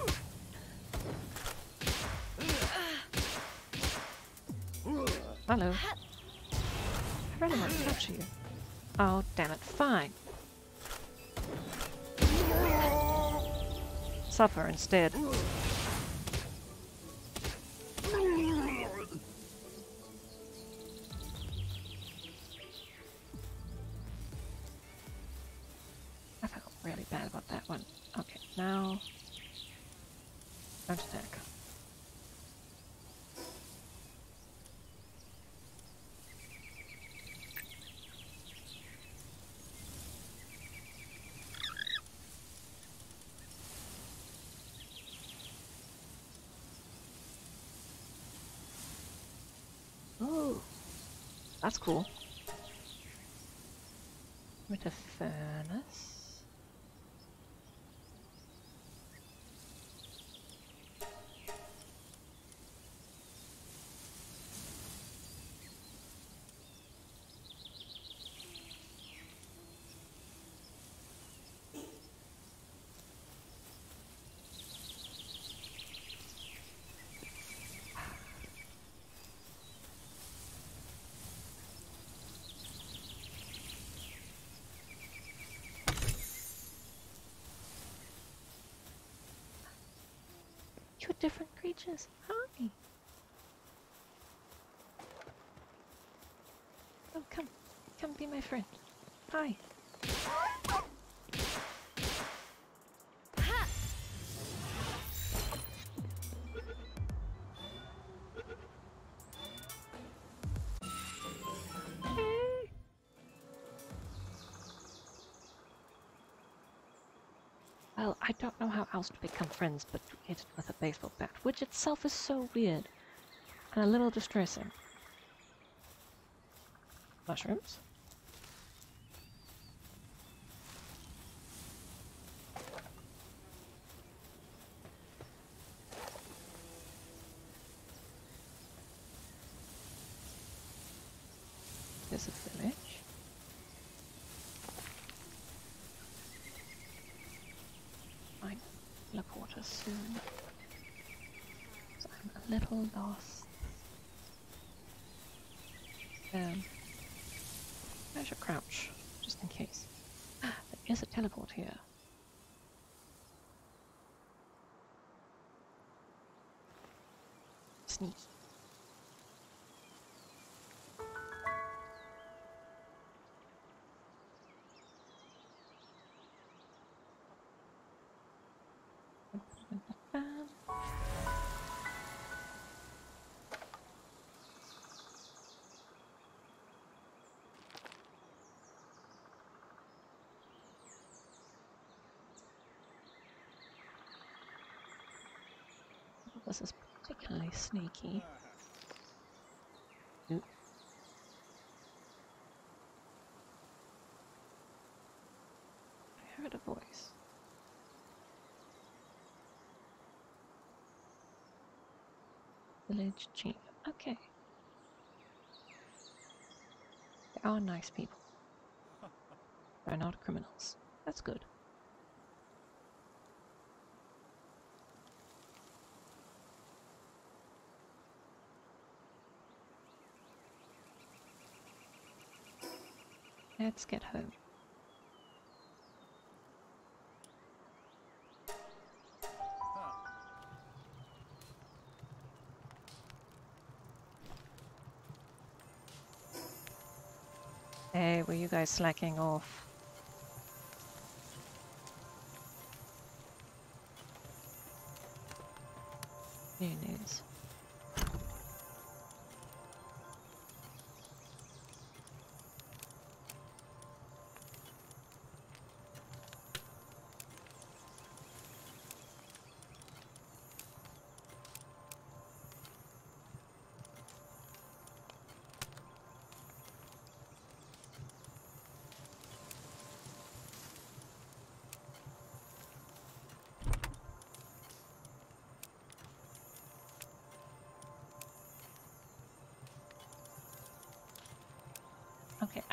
Hello. I really want to capture you. Oh, damn it. Fine. Suffer instead. That's cool. With a furnace. You're different creatures. Hi. Oh, come. Come be my friend. Hi. Don't know how else to become friends but to hit it with a baseball bat, which itself is so weird and a little distressing. Mushrooms? There's a village. Fine. teleporter soon. So I'm lost. Um, I should crouch, just in case. there is a teleport here. Sneaky. This is particularly sneaky. I heard a voice. Village chief. Okay. They are nice people. They're not criminals. That's good. Let's get home. Hey, were you guys slacking off?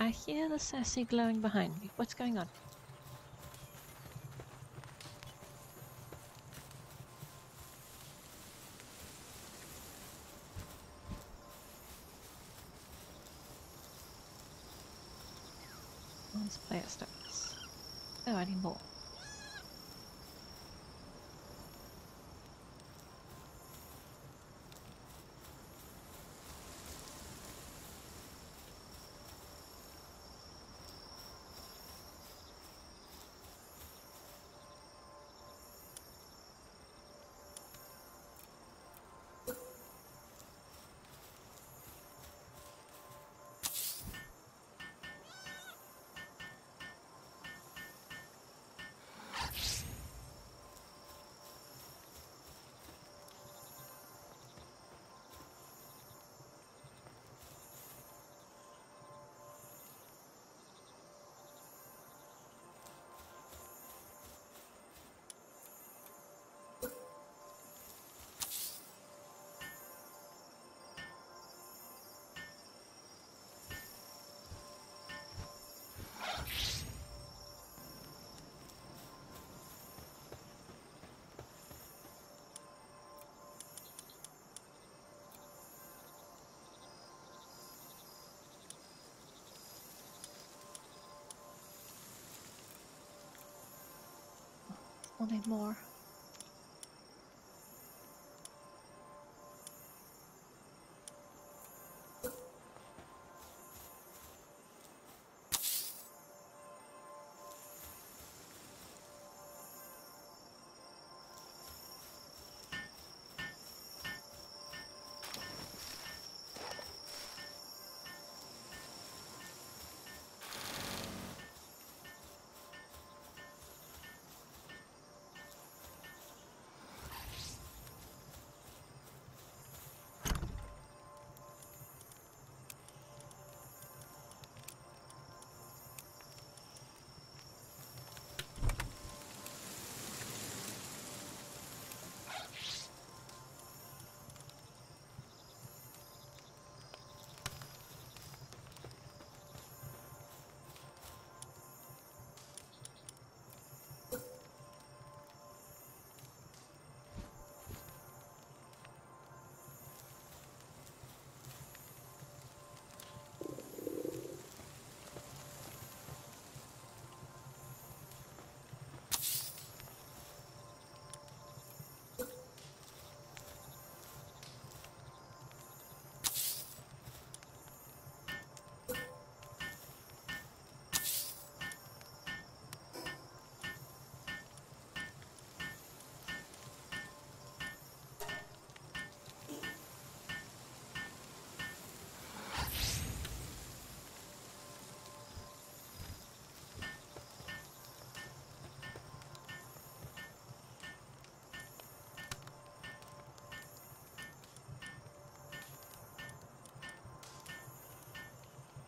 I hear the sassy glowing behind me. What's going on? Need more.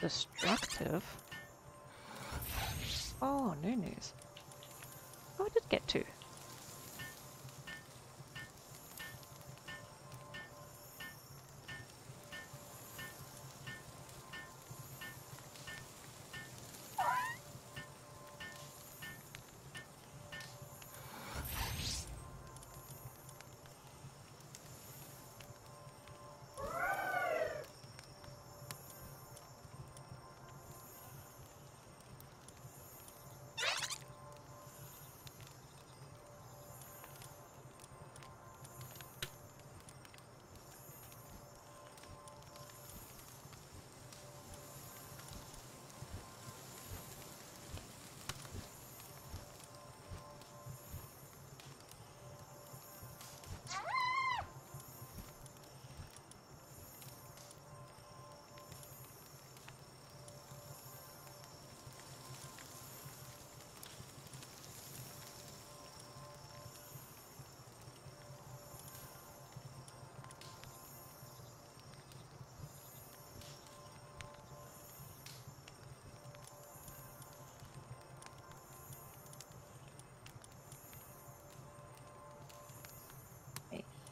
Destructive. Oh, no news. Oh, I did get two.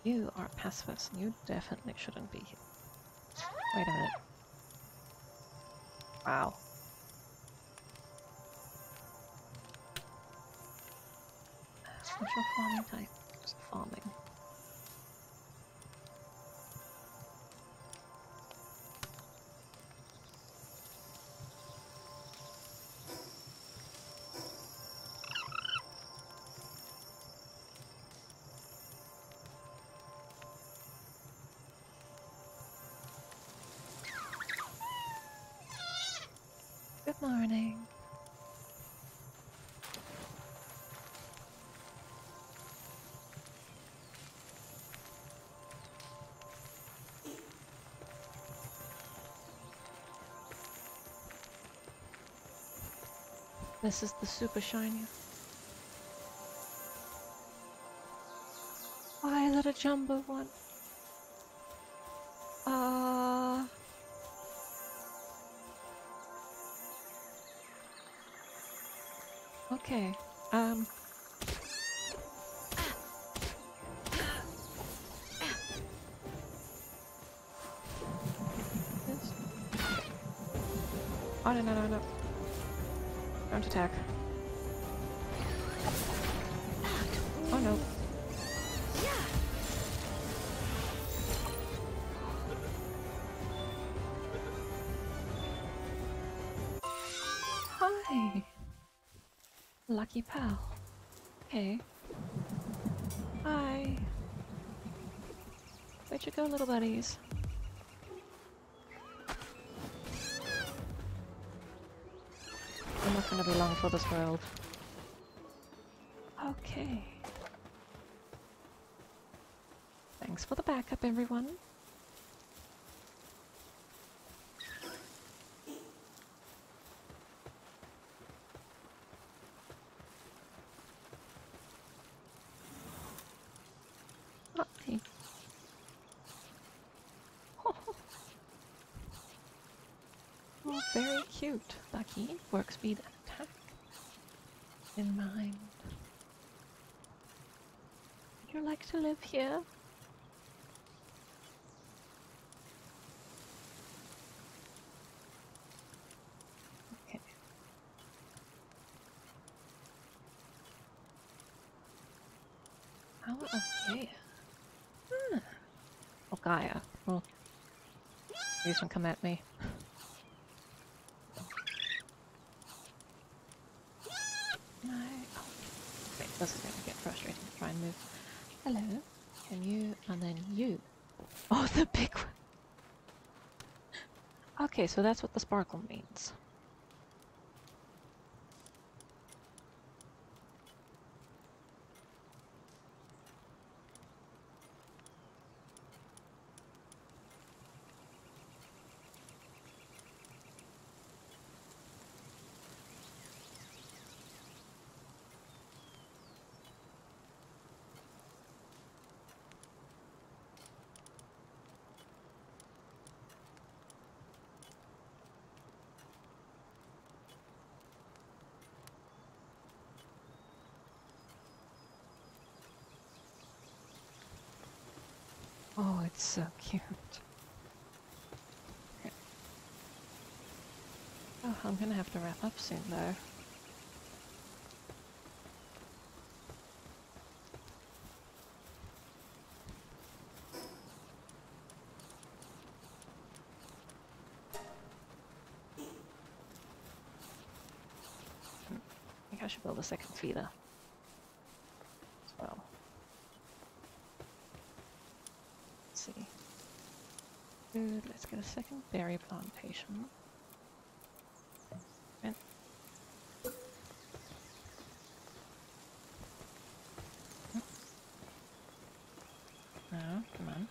You are a pacifist. and You definitely shouldn't be here. Wait a minute. Wow. Your farming type? This is the super shiny. Why is it a jumbo one? Uh Okay. Um Oh no no no no. Don't attack. Oh no. Hi. Lucky pal. Hey. Hi. Where'd you go, little buddies? For this world. Okay. Thanks for the backup, everyone. Oh, very cute. Lucky. Work speed. In mind. Would you like to live here? Okay. How okay. Hmm. Oh Gaia. Well please don't come at me. No. Oh. Wait, this is gonna get frustrating. Try and move. Hello. Can you and then you. Oh the big one. Okay, so that's what the sparkle means. I'm gonna have to wrap up soon though. Hmm, I think I should build a second feeder as well. Let's see. Let's get a second berry plantation. And no, come on.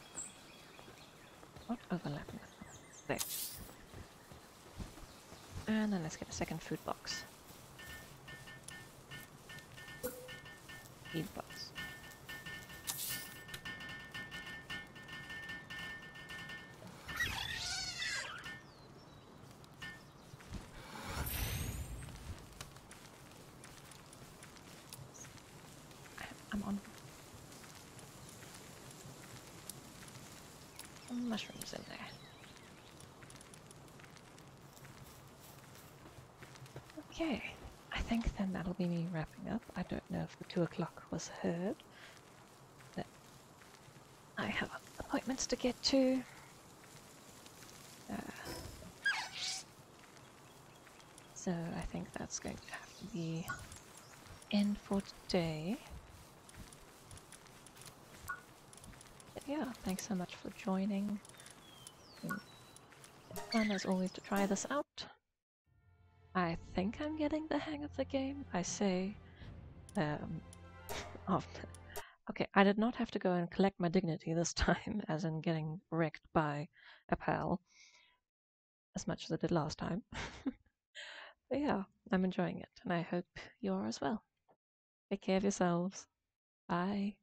Not overlapping. There. And then let's get a second food box. Feed box. I'm on mushrooms in there. Okay, I think then that'll be me wrapping up. I don't know if the two o'clock was heard. But I have appointments to get to. Uh, so I think that's going to have to be end for today. But yeah, thanks so much for joining. Fun as always to try this out. Think I'm getting the hang of the game. I say, um, after. Okay, I did not have to go and collect my dignity this time, as in getting wrecked by a pal, as much as I did last time. but yeah, I'm enjoying it, and I hope you are as well. Take care of yourselves. Bye.